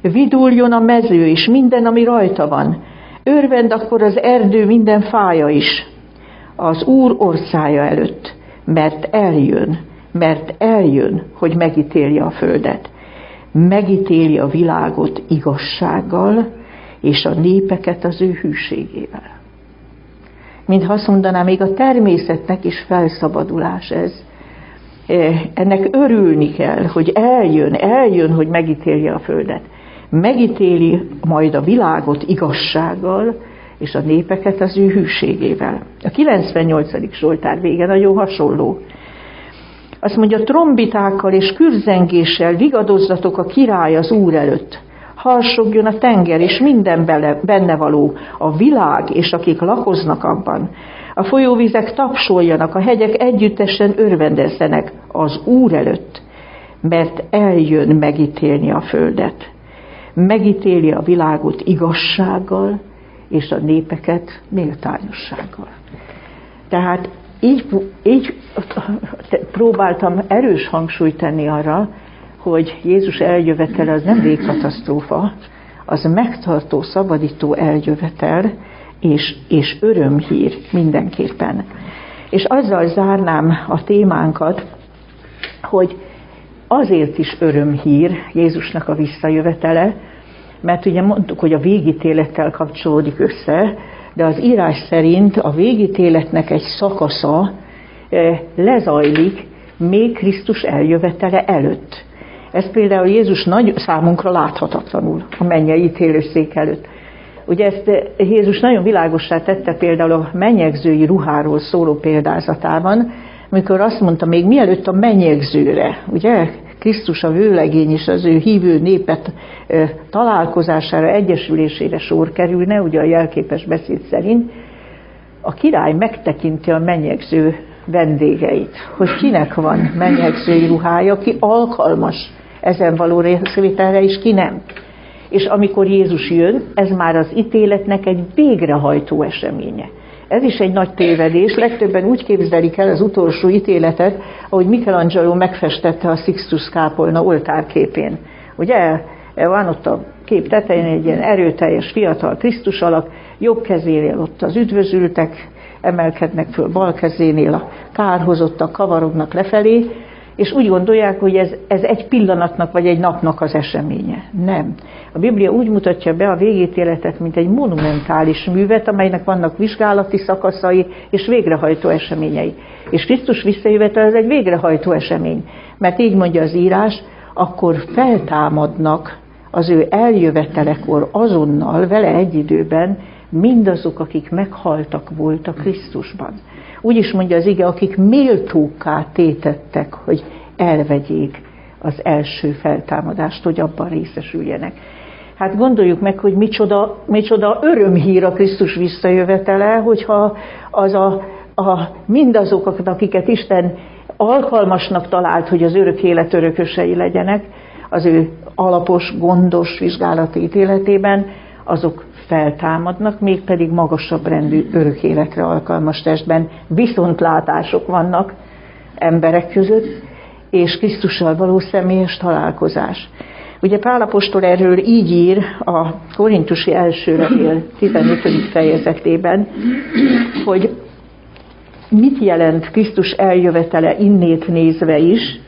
Viduljon a mező, és minden, ami rajta van. Örvend akkor az erdő minden fája is, az Úr orszája előtt, mert eljön, mert eljön, hogy megítélje a földet. Megítéli a világot igazsággal, és a népeket az ő hűségével mintha azt mondaná, még a természetnek is felszabadulás ez. E, ennek örülni kell, hogy eljön, eljön, hogy megítélje a Földet. Megítéli majd a világot igazsággal, és a népeket az ő hűségével. A 98. Zsoltár vége nagyon hasonló. Azt mondja, trombitákkal és kürzengéssel vigadozzatok a király az Úr előtt harsogjon a tenger, és minden benne való, a világ, és akik lakoznak abban. A folyóvizek tapsoljanak, a hegyek együttesen örvendezzenek az Úr előtt, mert eljön megítélni a földet. Megítéli a világot igazsággal, és a népeket méltányossággal. Tehát így, így próbáltam erős hangsúlyt tenni arra, hogy Jézus eljövetele az nem végkatasztrófa, az megtartó, szabadító eljövetel, és, és örömhír mindenképpen. És azzal zárnám a témánkat, hogy azért is örömhír Jézusnak a visszajövetele, mert ugye mondtuk, hogy a végítélettel kapcsolódik össze, de az írás szerint a végítéletnek egy szakasza eh, lezajlik még Krisztus eljövetele előtt. Ez például Jézus nagy számunkra láthatatlanul a mennyei ítélőszék előtt. Ugye ezt Jézus nagyon világossá tette például a menyegzői ruháról szóló példázatában, amikor azt mondta, még mielőtt a menyegzőre, ugye, Krisztus a vőlegény és az ő hívő népet találkozására, egyesülésére sor kerülne, ugye a jelképes beszéd szerint, a király megtekinti a menyegző vendégeit, hogy kinek van menyegzői ruhája, ki alkalmas ezen való részvételre, és ki nem. És amikor Jézus jön, ez már az ítéletnek egy végrehajtó eseménye. Ez is egy nagy tévedés. Legtöbben úgy képzelik el az utolsó ítéletet, ahogy Michelangelo megfestette a Sixtus kápolna oltárképén. Ugye van ott a kép tetején egy ilyen erőteljes fiatal Krisztus alak, jobb kezénél ott az üdvözültek, emelkednek föl bal kezénél, a kárhozottak kavarodnak lefelé, és úgy gondolják, hogy ez, ez egy pillanatnak vagy egy napnak az eseménye. Nem. A Biblia úgy mutatja be a végítéletet, mint egy monumentális művet, amelynek vannak vizsgálati szakaszai és végrehajtó eseményei. És Krisztus visszajövetel ez egy végrehajtó esemény. Mert így mondja az írás, akkor feltámadnak az ő eljövetelekor azonnal, vele egy időben mindazok, akik meghaltak voltak Krisztusban. Úgy is mondja az ige, akik méltóká tétettek, hogy elvegyék az első feltámadást, hogy abban részesüljenek. Hát gondoljuk meg, hogy micsoda, micsoda örömhír a Krisztus visszajövetele, hogyha az a, a, mindazok, akiket Isten alkalmasnak talált, hogy az örök élet örökösei legyenek, az ő alapos, gondos vizsgálati ítéletében, azok feltámadnak, mégpedig magasabb rendű örök életre alkalmas testben. Viszontlátások vannak emberek között, és Krisztussal való személyes találkozás. Ugye Pálapostól erről így ír a Korintusi első levél 15. fejezetében, hogy mit jelent Krisztus eljövetele innét nézve is,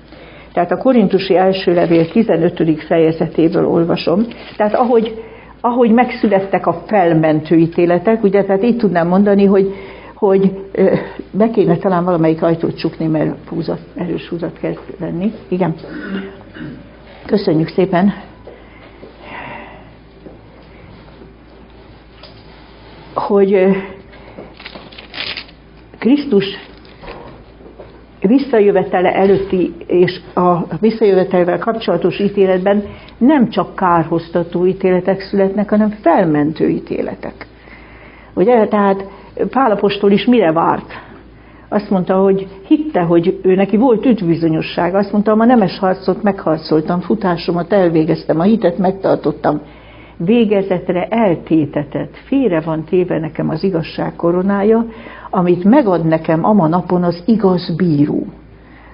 tehát a Korintusi első levél 15. fejezetéből olvasom. Tehát ahogy ahogy megszülettek a felmentő ítéletek, ugye, tehát így tudnám mondani, hogy, hogy be kéne talán valamelyik ajtót csukni, mert húzat, erős húzat kell venni. Igen. Köszönjük szépen. Hogy Krisztus visszajövetele előtti és a visszajövetelvel kapcsolatos ítéletben nem csak kárhoztató ítéletek születnek, hanem felmentő ítéletek. Ugye? Tehát Pálapostól is mire várt? Azt mondta, hogy hitte, hogy ő neki volt üdvbizonyosság. Azt mondta, a nemes harcot megharcoltam, futásomat elvégeztem, a hitet megtartottam. Végezetre eltétetett, félre van téve nekem az igazság koronája, amit megad nekem ama napon az igaz bíró.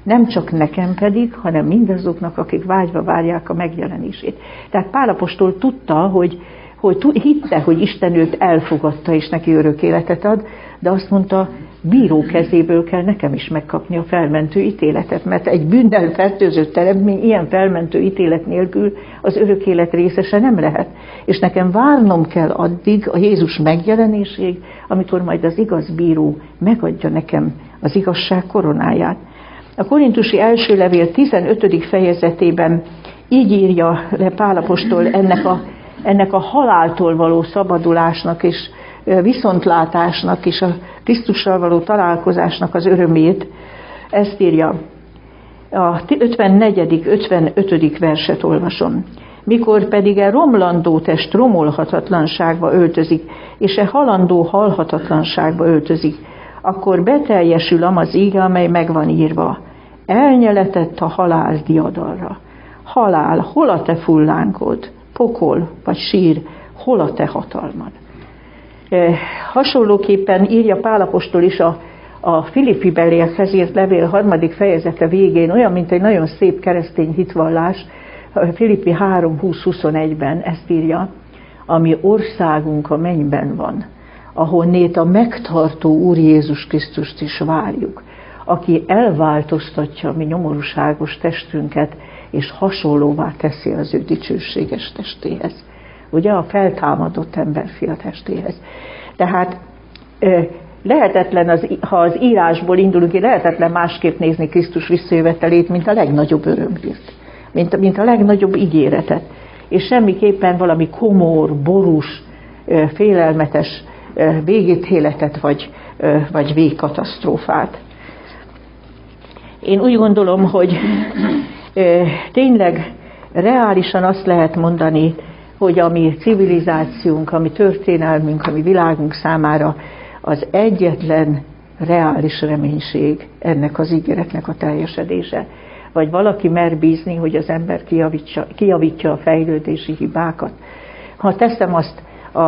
Nem csak nekem pedig, hanem mindazoknak, akik vágyva várják a megjelenését. Tehát Pálapostól tudta, hogy, hogy hitte, hogy Isten őt elfogadta és neki örök életet ad, de azt mondta, bíró kezéből kell nekem is megkapni a felmentő ítéletet, mert egy bűnnel fertőzött teremtmény ilyen felmentő ítélet nélkül az örök élet részese nem lehet. És nekem várnom kell addig a Jézus megjelenésig, amikor majd az igaz bíró megadja nekem az igazság koronáját. A korintusi első levél 15. fejezetében így írja le Pálapostól ennek a, ennek a haláltól való szabadulásnak és viszontlátásnak és a Krisztussal való találkozásnak az örömét. Ezt írja. A 54. 55. verset olvasom. Mikor pedig e romlandó test romolhatatlanságba öltözik, és e halandó halhatatlanságba öltözik, akkor beteljesül az íge, amely megvan írva. Elnyeletett a halál diadalra. Halál, hol a te fullánkod? Pokol vagy sír, hol a te hatalmad? Hasonlóképpen írja Pálapostól is a, a Filippi beliekhez írt levél harmadik fejezete végén, olyan, mint egy nagyon szép keresztény hitvallás, Filippi 3.20-21-ben ezt írja, ami országunk a mennyben van, ahol nét a megtartó Úr Jézus Krisztust is várjuk, aki elváltoztatja mi nyomorúságos testünket, és hasonlóvá teszi az ő dicsőséges testéhez ugye a feltámadott emberfia testéhez. Tehát lehetetlen, az, ha az írásból indulunk, lehetetlen másképp nézni Krisztus visszajövetelét, mint a legnagyobb örömhírt, mint, mint a legnagyobb ígéretet. És semmiképpen valami komor, borús, félelmetes végítéletet vagy, vagy végkatasztrófát. Én úgy gondolom, hogy tényleg reálisan azt lehet mondani, hogy a mi civilizációnk, a mi történelmünk, a mi világunk számára az egyetlen reális reménység ennek az ígéretnek a teljesedése. Vagy valaki mer bízni, hogy az ember kijavítja, kijavítja a fejlődési hibákat. Ha teszem azt, a,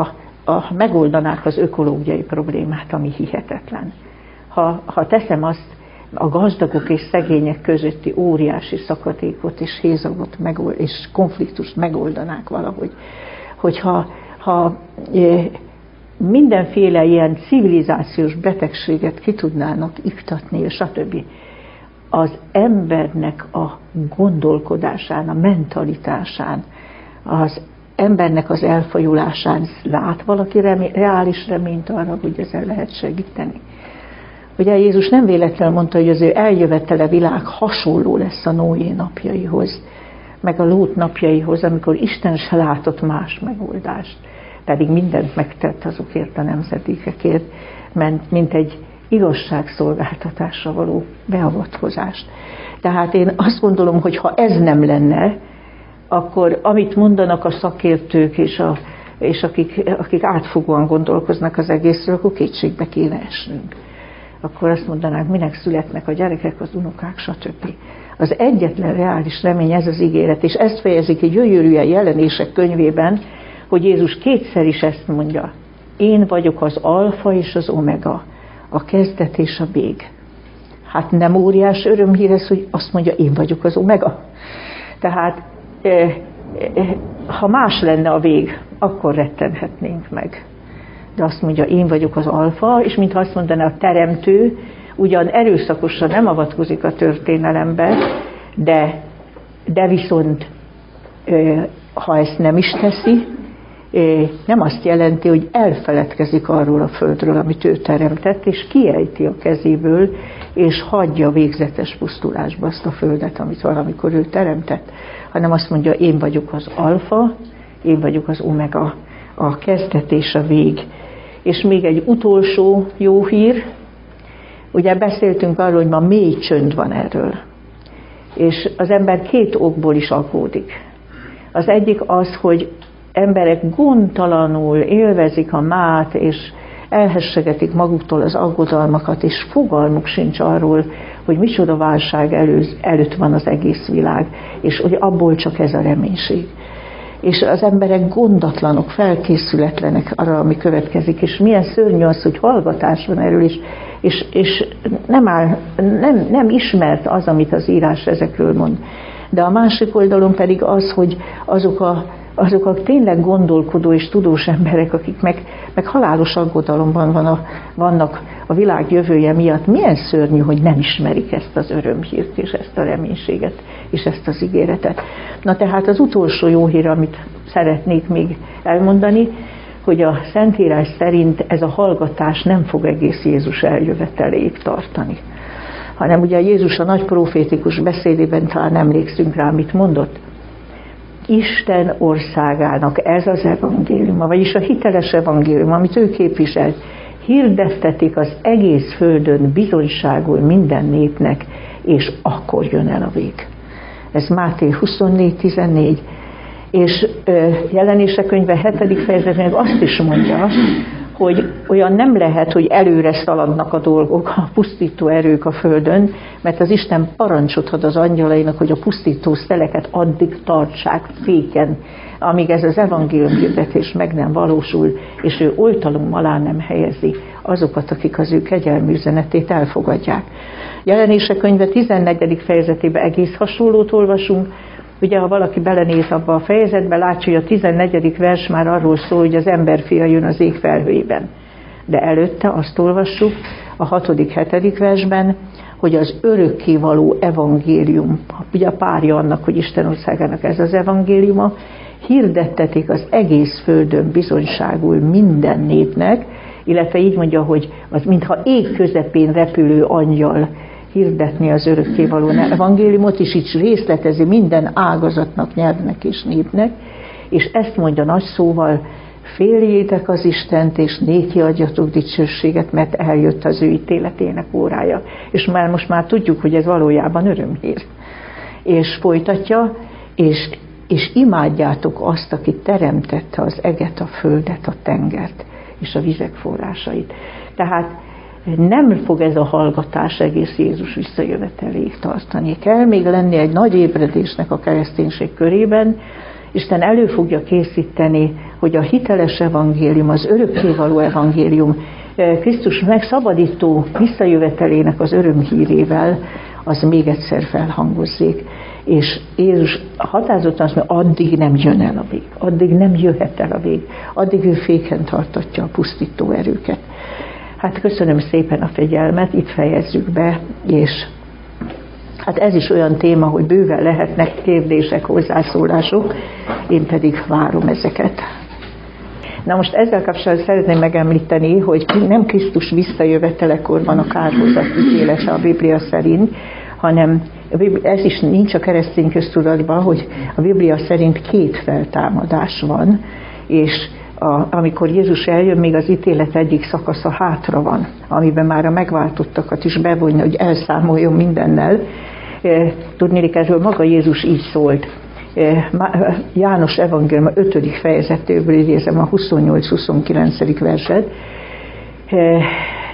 a, megoldanák az ökológiai problémát, ami hihetetlen. Ha, ha teszem azt, a gazdagok és szegények közötti óriási szakadékot és hézagot megold, és konfliktust megoldanák valahogy. Hogyha ha, e, mindenféle ilyen civilizációs betegséget ki tudnának iktatni, és stb. Az embernek a gondolkodásán, a mentalitásán, az embernek az elfajulásán lát valaki remény, reális reményt arra, hogy ezzel lehet segíteni. Ugye Jézus nem véletlenül mondta, hogy az ő eljövetele világ hasonló lesz a Noé napjaihoz, meg a Lót napjaihoz, amikor Isten se látott más megoldást, pedig mindent megtett azokért a nemzetékekért, mint egy igazságszolgáltatásra való beavatkozást. Tehát én azt gondolom, hogy ha ez nem lenne, akkor amit mondanak a szakértők és, a, és akik, akik átfogóan gondolkoznak az egészről, akkor kétségbe kéne esnünk akkor azt mondanák, minek születnek a gyerekek, az unokák, stb. Az egyetlen reális remény ez az ígéret, és ezt fejezik egy gyönyörűen jelenések könyvében, hogy Jézus kétszer is ezt mondja. Én vagyok az alfa és az omega, a kezdet és a vég. Hát nem óriás örömhír ez, hogy azt mondja, én vagyok az omega. Tehát eh, eh, ha más lenne a vég, akkor rettenhetnénk meg de azt mondja, én vagyok az alfa, és mintha azt mondaná a teremtő, ugyan erőszakosan nem avatkozik a történelembe, de, de viszont ha ezt nem is teszi, nem azt jelenti, hogy elfeledkezik arról a földről, amit ő teremtett, és kiejti a kezéből, és hagyja végzetes pusztulásba azt a földet, amit valamikor ő teremtett, hanem azt mondja, én vagyok az alfa, én vagyok az omega, a kezdet és a vég. És még egy utolsó jó hír, ugye beszéltünk arról, hogy ma mély csönd van erről. És az ember két okból is aggódik. Az egyik az, hogy emberek gondtalanul élvezik a mát, és elhessegetik maguktól az aggodalmakat, és fogalmuk sincs arról, hogy micsoda válság előz, előtt van az egész világ, és hogy abból csak ez a reménység és az emberek gondatlanok, felkészületlenek arra, ami következik, és milyen szörnyű az, hogy hallgatás van erről is, és, és nem, áll, nem, nem ismert az, amit az írás ezekről mond. De a másik oldalon pedig az, hogy azok a, azok a tényleg gondolkodó és tudós emberek, akik meg, meg halálos aggodalomban van a, vannak a világ jövője miatt, milyen szörnyű, hogy nem ismerik ezt az örömhírt és ezt a reménységet és ezt az ígéretet. Na tehát az utolsó jó hír, amit szeretnék még elmondani, hogy a Szentírás szerint ez a hallgatás nem fog egész Jézus eljöveteléig tartani. Hanem ugye Jézus a nagy profétikus beszédében talán emlékszünk rá, mit mondott. Isten országának ez az evangéliuma, vagyis a hiteles evangélium, amit ő képviselt, hirdettetik az egész földön bizonyságul minden népnek, és akkor jön el a vég. Ez Máté 24-14. És jelenések könyve 7. fejezetben azt is mondja, hogy olyan nem lehet, hogy előre szaladnak a dolgok, a pusztító erők a földön, mert az Isten parancsot ad az angyalainak, hogy a pusztító szeleket addig tartsák féken, amíg ez az evangélium hirdetés meg nem valósul, és ő oltalom alá nem helyezi azokat, akik az ő kegyelmű üzenetét elfogadják. Jelenések könyve 14. fejezetében egész hasonlót olvasunk, Ugye, ha valaki belenéz abba a fejezetbe, látja, hogy a 14. vers már arról szól, hogy az emberfia jön az ég felhőjében. De előtte azt olvassuk a 6. 7. versben, hogy az örökkévaló evangélium, ugye a párja annak, hogy Isten országának ez az evangéliuma, hirdettetik az egész földön bizonyságul minden népnek, illetve így mondja, hogy az mintha ég közepén repülő angyal hirdetni az örökkévaló evangéliumot, és így részletezi minden ágazatnak, nyelvnek és népnek, és ezt mondja nagy szóval, féljétek az Istent, és néki adjatok dicsőséget, mert eljött az ő ítéletének órája. És már most már tudjuk, hogy ez valójában örömhír. És folytatja, és, és imádjátok azt, aki teremtette az eget, a földet, a tengert és a vizek forrásait. Tehát nem fog ez a hallgatás egész Jézus visszajöveteléig tartani. Kell még lenni egy nagy ébredésnek a kereszténység körében, Isten elő fogja készíteni, hogy a hiteles evangélium, az örökkévaló evangélium, eh, Krisztus megszabadító visszajövetelének az örömhírével, az még egyszer felhangozzék. És Jézus határozottan azt mondja, addig nem jön el a vég, addig nem jöhet el a vég, addig ő féken tartatja a pusztító erőket. Hát köszönöm szépen a fegyelmet, itt fejezzük be, és hát ez is olyan téma, hogy bőven lehetnek kérdések, hozzászólások, én pedig várom ezeket. Na most ezzel kapcsolatban szeretném megemlíteni, hogy nem Krisztus visszajövetelekor van a kárhozat ítélete a Biblia szerint, hanem ez is nincs a keresztény köztudatban, hogy a Biblia szerint két feltámadás van, és a, amikor Jézus eljön, még az ítélet egyik szakasza hátra van, amiben már a megváltottakat is bevonni, hogy elszámoljon mindennel. E, tudnélik, erről maga Jézus így szólt. E, János evangélium 5. fejezetéből idézem a 28-29. verset. E,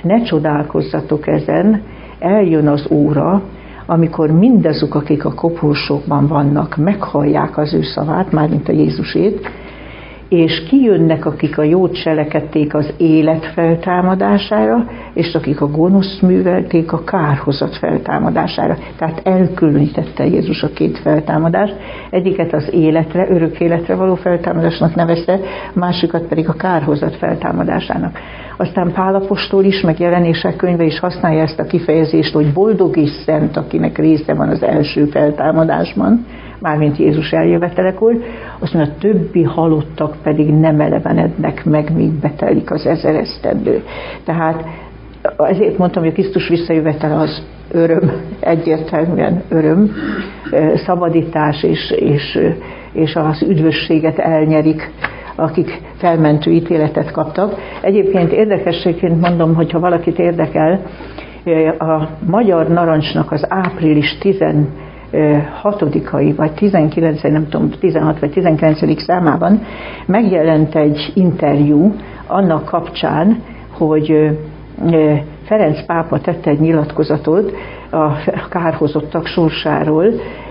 ne csodálkozzatok ezen, eljön az óra, amikor mindazok, akik a koporsókban vannak, meghallják az ő szavát, mármint a Jézusét, és kijönnek, akik a jót cselekedték az élet feltámadására, és akik a gonosz művelték a kárhozat feltámadására. Tehát elkülönítette Jézus a két feltámadást. Egyiket az életre, örök életre való feltámadásnak nevezte, másikat pedig a kárhozat feltámadásának. Aztán Pálapostól is, meg jelenések könyve is használja ezt a kifejezést, hogy boldog és szent, akinek része van az első feltámadásban mármint Jézus eljövetelekor, azt mondja, a többi halottak pedig nem elevenednek meg, míg betelik az ezer esztendő. Tehát ezért mondtam, hogy a Krisztus visszajövetel az öröm, egyértelműen öröm, szabadítás és, és, és az üdvösséget elnyerik akik felmentő ítéletet kaptak. Egyébként érdekességként mondom, hogyha valakit érdekel, a magyar narancsnak az április 10 hatodikai vagy 19, nem tudom, 16 vagy 19. számában megjelent egy interjú annak kapcsán, hogy Ferenc pápa tette egy nyilatkozatot a kárhozottak sorsáról,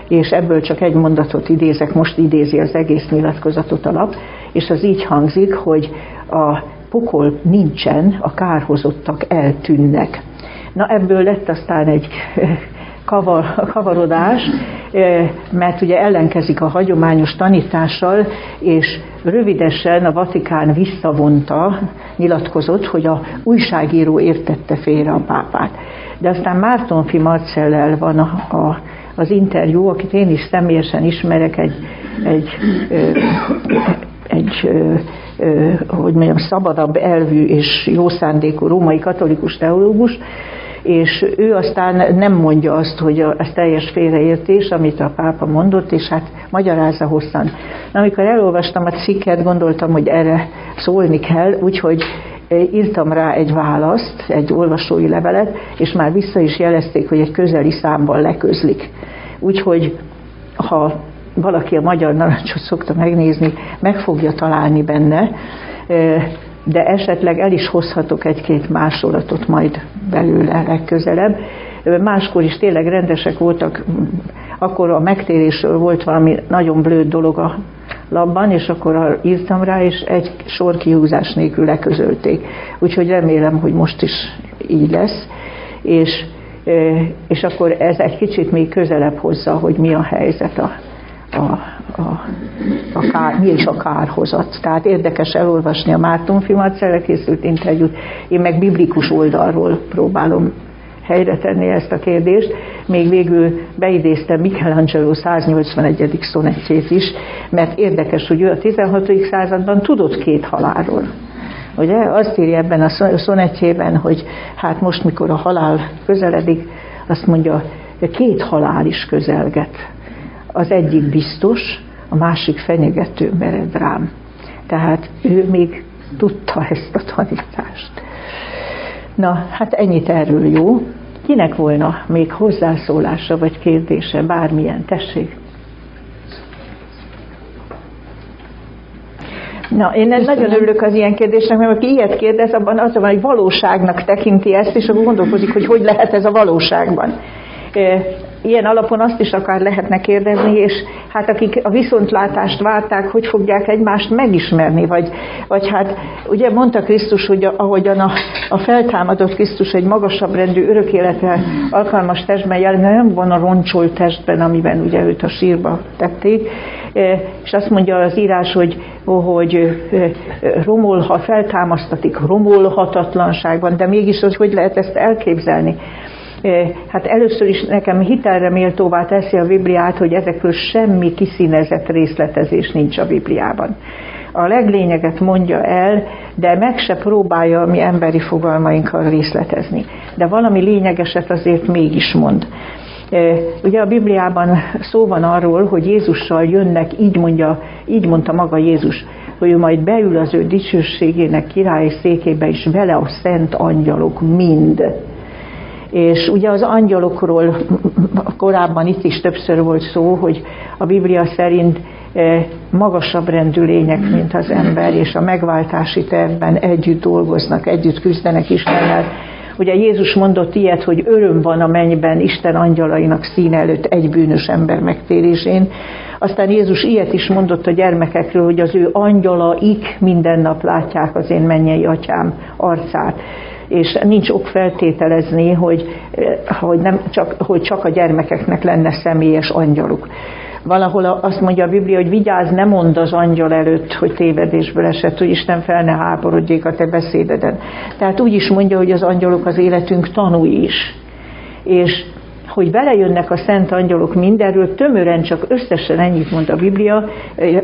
és ebből csak egy mondatot idézek, most idézi az egész nyilatkozatot alap, és az így hangzik, hogy a pokol nincsen, a kárhozottak eltűnnek. Na ebből lett aztán egy kavar, kavarodás, mert ugye ellenkezik a hagyományos tanítással, és rövidesen a Vatikán visszavonta, nyilatkozott, hogy a újságíró értette félre a pápát. De aztán Mártonfi Marcellel van a, a, az interjú, akit én is személyesen ismerek, egy, egy, egy, egy hogy mondjam, szabadabb elvű és jó szándékú római katolikus teológus, és ő aztán nem mondja azt, hogy ez teljes félreértés, amit a pápa mondott, és hát magyarázza hosszan. Amikor elolvastam a cikket, gondoltam, hogy erre szólni kell, úgyhogy írtam rá egy választ, egy olvasói levelet, és már vissza is jelezték, hogy egy közeli számban leközlik. Úgyhogy ha valaki a magyar narancsot szokta megnézni, meg fogja találni benne, de esetleg el is hozhatok egy-két másolatot majd belőle legközelebb. Máskor is tényleg rendesek voltak, akkor a megtérésről volt valami nagyon blőd dolog a labban, és akkor írtam rá, és egy sor kihúzás nélkül leközölték. Úgyhogy remélem, hogy most is így lesz. És, és akkor ez egy kicsit még közelebb hozza, hogy mi a helyzet a, a a, a kár, mi is a kárhozat. Tehát érdekes elolvasni a Márton Fimarcelle készült interjút, én meg biblikus oldalról próbálom helyre tenni ezt a kérdést, még végül beidéztem Michelangelo 181. szonettjét is, mert érdekes, hogy ő a 16. században tudott két halálról. Ugye azt írja ebben a szonettjében, hogy hát most, mikor a halál közeledik, azt mondja, két halál is közelget. Az egyik biztos, a másik fenyegető mered rám. Tehát ő még tudta ezt a tanítást. Na, hát ennyit erről jó. Kinek volna még hozzászólása vagy kérdése, bármilyen, tessék? Na, én Köszönöm. nagyon örülök az ilyen kérdésnek, mert aki ilyet kérdez, abban az van, hogy valóságnak tekinti ezt, és akkor gondolkozik, hogy hogy lehet ez a valóságban ilyen alapon azt is akár lehetne kérdezni, és hát akik a viszontlátást várták, hogy fogják egymást megismerni, vagy, vagy hát ugye mondta Krisztus, hogy ahogyan a, a feltámadott Krisztus egy magasabb rendű örök életre alkalmas testben jelen, nem van a roncsolt testben, amiben ugye őt a sírba tették, és azt mondja az írás, hogy, hogy romolha, feltámasztatik romolhatatlanságban, de mégis az, hogy lehet ezt elképzelni? Hát először is nekem hitelre méltóvá teszi a Bibliát, hogy ezekről semmi kiszínezett részletezés nincs a Bibliában. A leglényeget mondja el, de meg se próbálja a mi emberi fogalmainkkal részletezni. De valami lényegeset azért mégis mond. Ugye a Bibliában szó van arról, hogy Jézussal jönnek, így, mondja, így mondta maga Jézus, hogy ő majd beül az ő dicsőségének királyi székébe, és vele a szent angyalok mind és ugye az angyalokról korábban itt is többször volt szó, hogy a Biblia szerint e, magasabb rendű lények, mint az ember, és a megváltási tervben együtt dolgoznak, együtt küzdenek Istennel. Ugye Jézus mondott ilyet, hogy öröm van a mennyben Isten angyalainak színe előtt egy bűnös ember megtérésén. Aztán Jézus ilyet is mondott a gyermekekről, hogy az ő angyalaik minden nap látják az én mennyei atyám arcát és nincs ok feltételezni, hogy, hogy, nem csak, hogy csak a gyermekeknek lenne személyes angyaluk. Valahol azt mondja a Biblia, hogy vigyázz, ne mondd az angyal előtt, hogy tévedésből esett, hogy Isten fel ne háborodjék a te beszédeden. Tehát úgy is mondja, hogy az angyalok az életünk tanúi is. És hogy belejönnek a szent angyalok mindenről, tömören csak összesen ennyit mond a Biblia,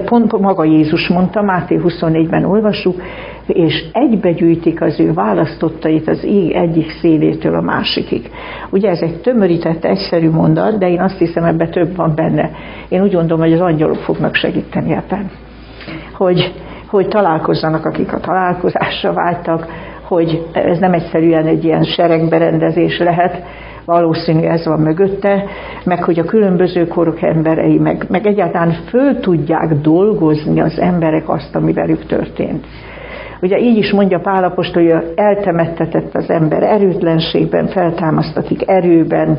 pont maga Jézus mondta, Máté 24-ben olvassuk, és egybegyűjtik az ő választottait az ég egyik szélétől a másikig. Ugye ez egy tömörített, egyszerű mondat, de én azt hiszem, ebben több van benne. Én úgy gondolom, hogy az angyalok fognak segíteni ebben. Hogy, hogy találkozzanak, akik a találkozásra vágytak, hogy ez nem egyszerűen egy ilyen seregberendezés lehet, valószínű ez van mögötte, meg hogy a különböző korok emberei, meg, meg egyáltalán föl tudják dolgozni az emberek azt, ami velük történt. Ugye így is mondja Pálapos, hogy eltemettetett az ember erőtlenségben, feltámasztatik erőben,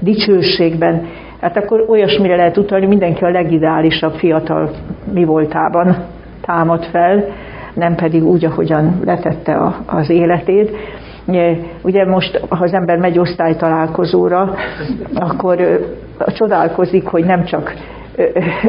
dicsőségben. Hát akkor olyasmire lehet utalni, mindenki a legideálisabb fiatal mi voltában támad fel, nem pedig úgy, ahogyan letette az életét. Ugye most, ha az ember megy osztálytalálkozóra, akkor csodálkozik, hogy nem csak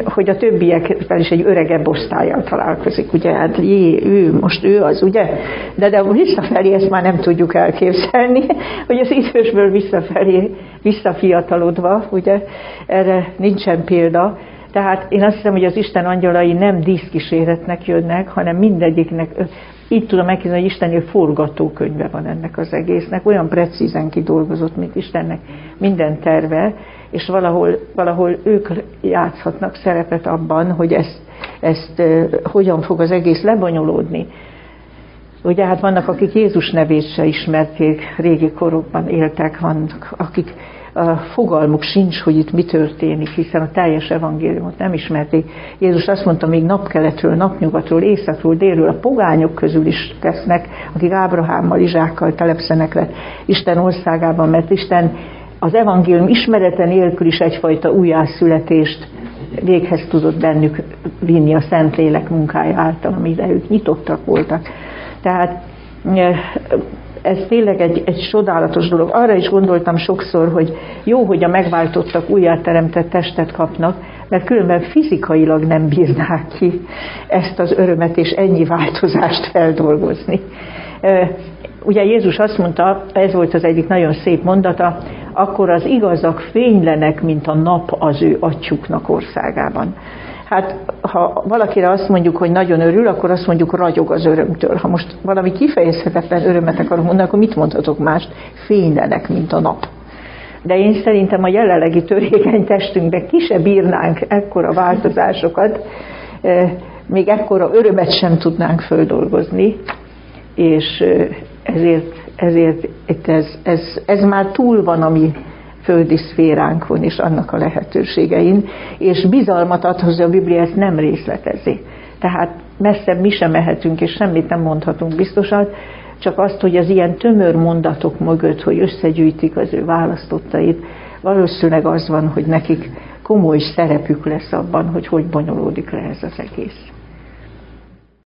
hogy a többiekkel is egy öregebb osztályjal találkozik, ugye, hát jé, ő, most ő az, ugye, de, de visszafelé ezt már nem tudjuk elképzelni, <laughs> hogy az idősből visszafelé, visszafiatalodva, ugye, erre nincsen példa, tehát én azt hiszem, hogy az Isten angyalai nem díszkíséretnek jönnek, hanem mindegyiknek így tudom megkérdezni, hogy Istennél forgatókönyve van ennek az egésznek, olyan precízen kidolgozott, mint Istennek minden terve, és valahol, valahol ők játszhatnak szerepet abban, hogy ezt, ezt hogyan fog az egész lebonyolódni. Ugye hát vannak, akik Jézus nevét se ismerték, régi korokban éltek, vannak, akik fogalmuk sincs, hogy itt mi történik, hiszen a teljes evangéliumot nem ismerték. Jézus azt mondta, még napkeletről, napnyugatról, északról, délről, a pogányok közül is tesznek, akik Ábrahámmal, Izsákkal telepszenek le Isten országában, mert Isten az evangélium ismerete nélkül is egyfajta újjászületést véghez tudott bennük vinni a Szentlélek munkája által, amire ők nyitottak voltak. Tehát ez tényleg egy, egy csodálatos dolog. Arra is gondoltam sokszor, hogy jó, hogy a megváltottak újjáteremtett testet kapnak, mert különben fizikailag nem bírnák ki ezt az örömet és ennyi változást feldolgozni. Ugye Jézus azt mondta, ez volt az egyik nagyon szép mondata, akkor az igazak fénylenek, mint a nap az ő atyuknak országában. Hát, ha valakire azt mondjuk, hogy nagyon örül, akkor azt mondjuk ragyog az örömtől. Ha most valami kifejezhetetlen örömet akarok mondani, akkor mit mondhatok mást? Fénylenek, mint a nap. De én szerintem a jelenlegi törékeny testünkben ki se bírnánk ekkora változásokat, eh, még ekkora örömet sem tudnánk földolgozni, és eh, ezért, ezért ez, ez, ez már túl van a mi földi szféránkon és annak a lehetőségein, és bizalmat ad hozzá a Biblia, ezt nem részletezi. Tehát messzebb mi sem mehetünk, és semmit nem mondhatunk biztosan, csak azt, hogy az ilyen tömör mondatok mögött, hogy összegyűjtik az ő választottait, valószínűleg az van, hogy nekik komoly szerepük lesz abban, hogy hogy bonyolódik le ez az egész.